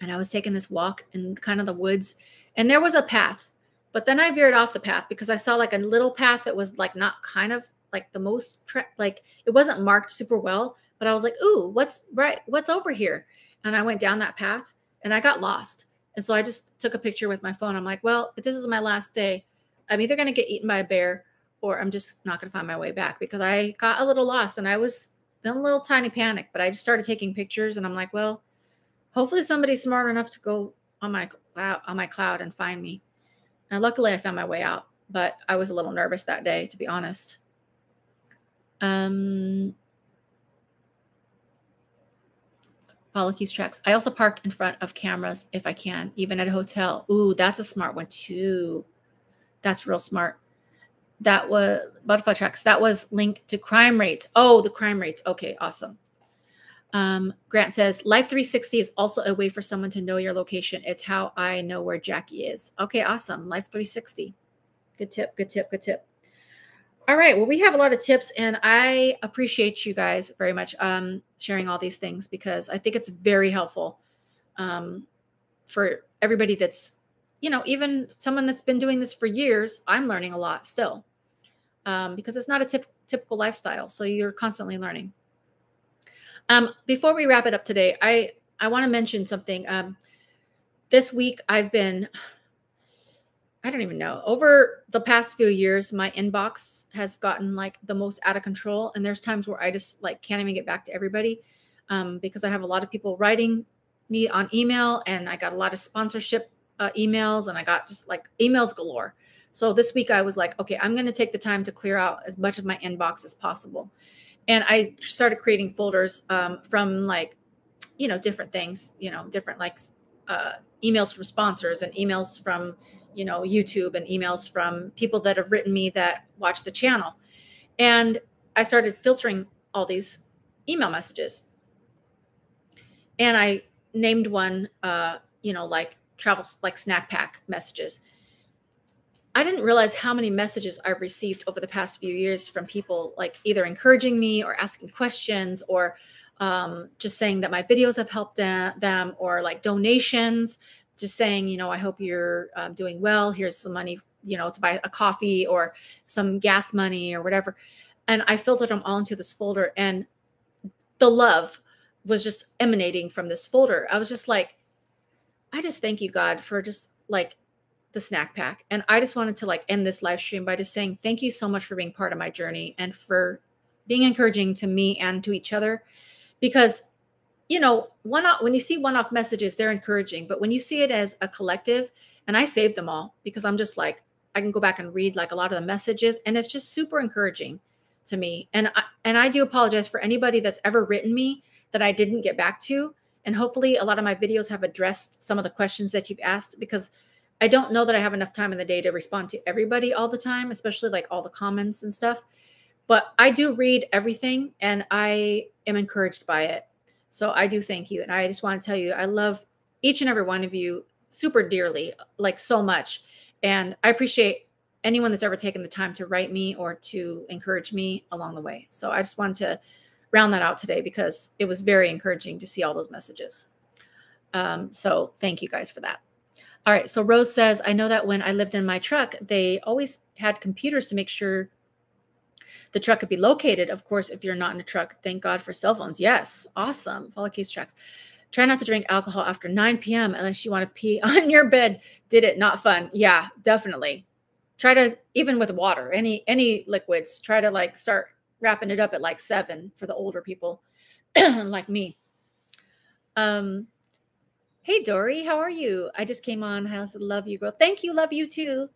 A: And I was taking this walk in kind of the woods, and there was a path. But then I veered off the path because I saw like a little path that was like not kind of like the most like it wasn't marked super well, but I was like, "Ooh, what's right? What's over here?" And I went down that path and I got lost. And so I just took a picture with my phone. I'm like, "Well, if this is my last day, I'm either going to get eaten by a bear or I'm just not going to find my way back because I got a little lost and I was then a little tiny panic, but I just started taking pictures and I'm like, well, hopefully somebody's smart enough to go on my cloud on my cloud and find me. And luckily I found my way out, but I was a little nervous that day, to be honest. Um follow keys tracks. I also park in front of cameras if I can, even at a hotel. Ooh, that's a smart one too. That's real smart that was butterfly tracks that was linked to crime rates. Oh the crime rates. Okay awesome. Um, grant says life 360 is also a way for someone to know your location. It's how i know where jackie is. Okay awesome. Life 360 good tip good tip good tip. All right well we have a lot of tips and i appreciate you guys very much um, sharing all these things because i think it's very helpful um, for everybody that's you know even someone that's been doing this for years i'm learning a lot still um, because it's not a tip, typical lifestyle. So you're constantly learning. Um, before we wrap it up today, I I want to mention something. Um, this week I've been I don't even know. Over the past few years, my inbox has gotten like the most out of control. And there's times where I just like can't even get back to everybody um, because I have a lot of people writing me on email and I got a lot of sponsorship uh, emails and I got just like emails galore. So this week I was like, okay, I'm going to take the time to clear out as much of my inbox as possible. And I started creating folders um, from like, you know, different things, you know, different like uh, emails from sponsors and emails from, you know, YouTube and emails from people that have written me that watch the channel. And I started filtering all these email messages. And I named one, uh, you know, like travel, like snack pack messages. I didn't realize how many messages I've received over the past few years from people like either encouraging me or asking questions or um, just saying that my videos have helped them or like donations just saying, you know, I hope you're um, doing well. Here's some money, you know, to buy a coffee or some gas money or whatever. And I filtered them all into this folder, and the love was just emanating from this folder. I was just like, I just thank you, God, for just like the snack pack. And I just wanted to like end this live stream by just saying thank you so much for being part of my journey and for being encouraging to me and to each other because you know, one off when you see one off messages, they're encouraging, but when you see it as a collective, and I saved them all because I'm just like I can go back and read like a lot of the messages, and it's just super encouraging to me. And I, and I do apologize for anybody that's ever written me that I didn't get back to. And hopefully, a lot of my videos have addressed some of the questions that you've asked because I don't know that I have enough time in the day to respond to everybody all the time, especially like all the comments and stuff. But I do read everything and I am encouraged by it. So I do thank you. And I just want to tell you, I love each and every one of you super dearly, like so much. And I appreciate anyone that's ever taken the time to write me or to encourage me along the way. So I just wanted to round that out today because it was very encouraging to see all those messages. Um, so thank you guys for that. All right. So Rose says, I know that when I lived in my truck, they always had computers to make sure the truck could be located. Of course, if you're not in a truck, thank God for cell phones. Yes, awesome. Follow case tracks. Try not to drink alcohol after 9 p.m. unless you want to pee on your bed. Did it not fun? Yeah, definitely. Try to even with water, any any liquids. Try to like start wrapping it up at like seven for the older people, like me. Um, hey Dory, how are you? I just came on. I also love you, girl. Thank you, love you too.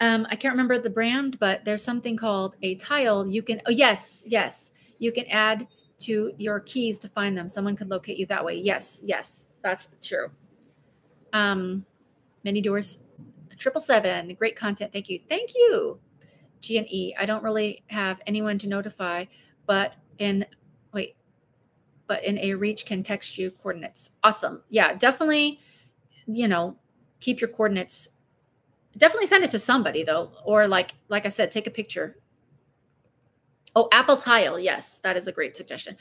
A: Um, I can't remember the brand, but there's something called a tile. You can, oh, yes, yes, you can add to your keys to find them. Someone could locate you that way. Yes, yes, that's true. Um, many doors, triple seven, great content. Thank you. Thank you. G and E. I don't really have anyone to notify, but in, wait, but in a reach can text you coordinates. Awesome. Yeah, definitely, you know, keep your coordinates. Definitely send it to somebody though or like like i said take a picture. Oh apple tile. Yes that is a great suggestion.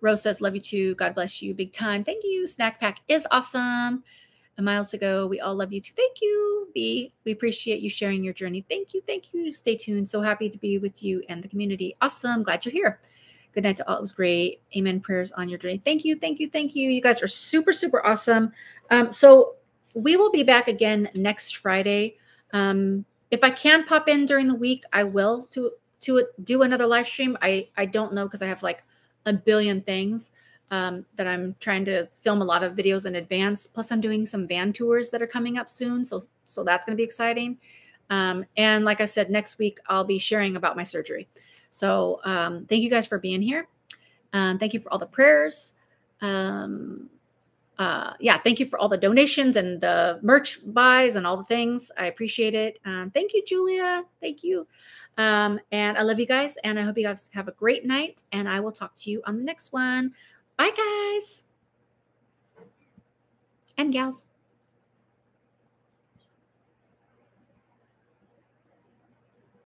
A: Rose says love you too. God bless you big time. Thank you. Snack pack is awesome a miles ago we all love you too. Thank you b we appreciate you sharing your journey. Thank you thank you. Stay tuned. So happy to be with you and the community. Awesome. Glad you're here. Good night to all. It was great. Amen. Prayers on your journey. Thank you thank you thank you. You guys are super super awesome. Um, so we will be back again next friday. Um, if I can pop in during the week, I will to to do another live stream. I I don't know because I have like a billion things um, that I'm trying to film a lot of videos in advance. Plus, I'm doing some van tours that are coming up soon, so so that's going to be exciting. Um, and like I said, next week I'll be sharing about my surgery. So um, thank you guys for being here. Um, thank you for all the prayers. Um, uh, yeah, thank you for all the donations and the merch buys and all the things. I appreciate it. Um, thank you, Julia. Thank you. Um, and I love you guys. And I hope you guys have a great night. And I will talk to you on the next one. Bye, guys and gals.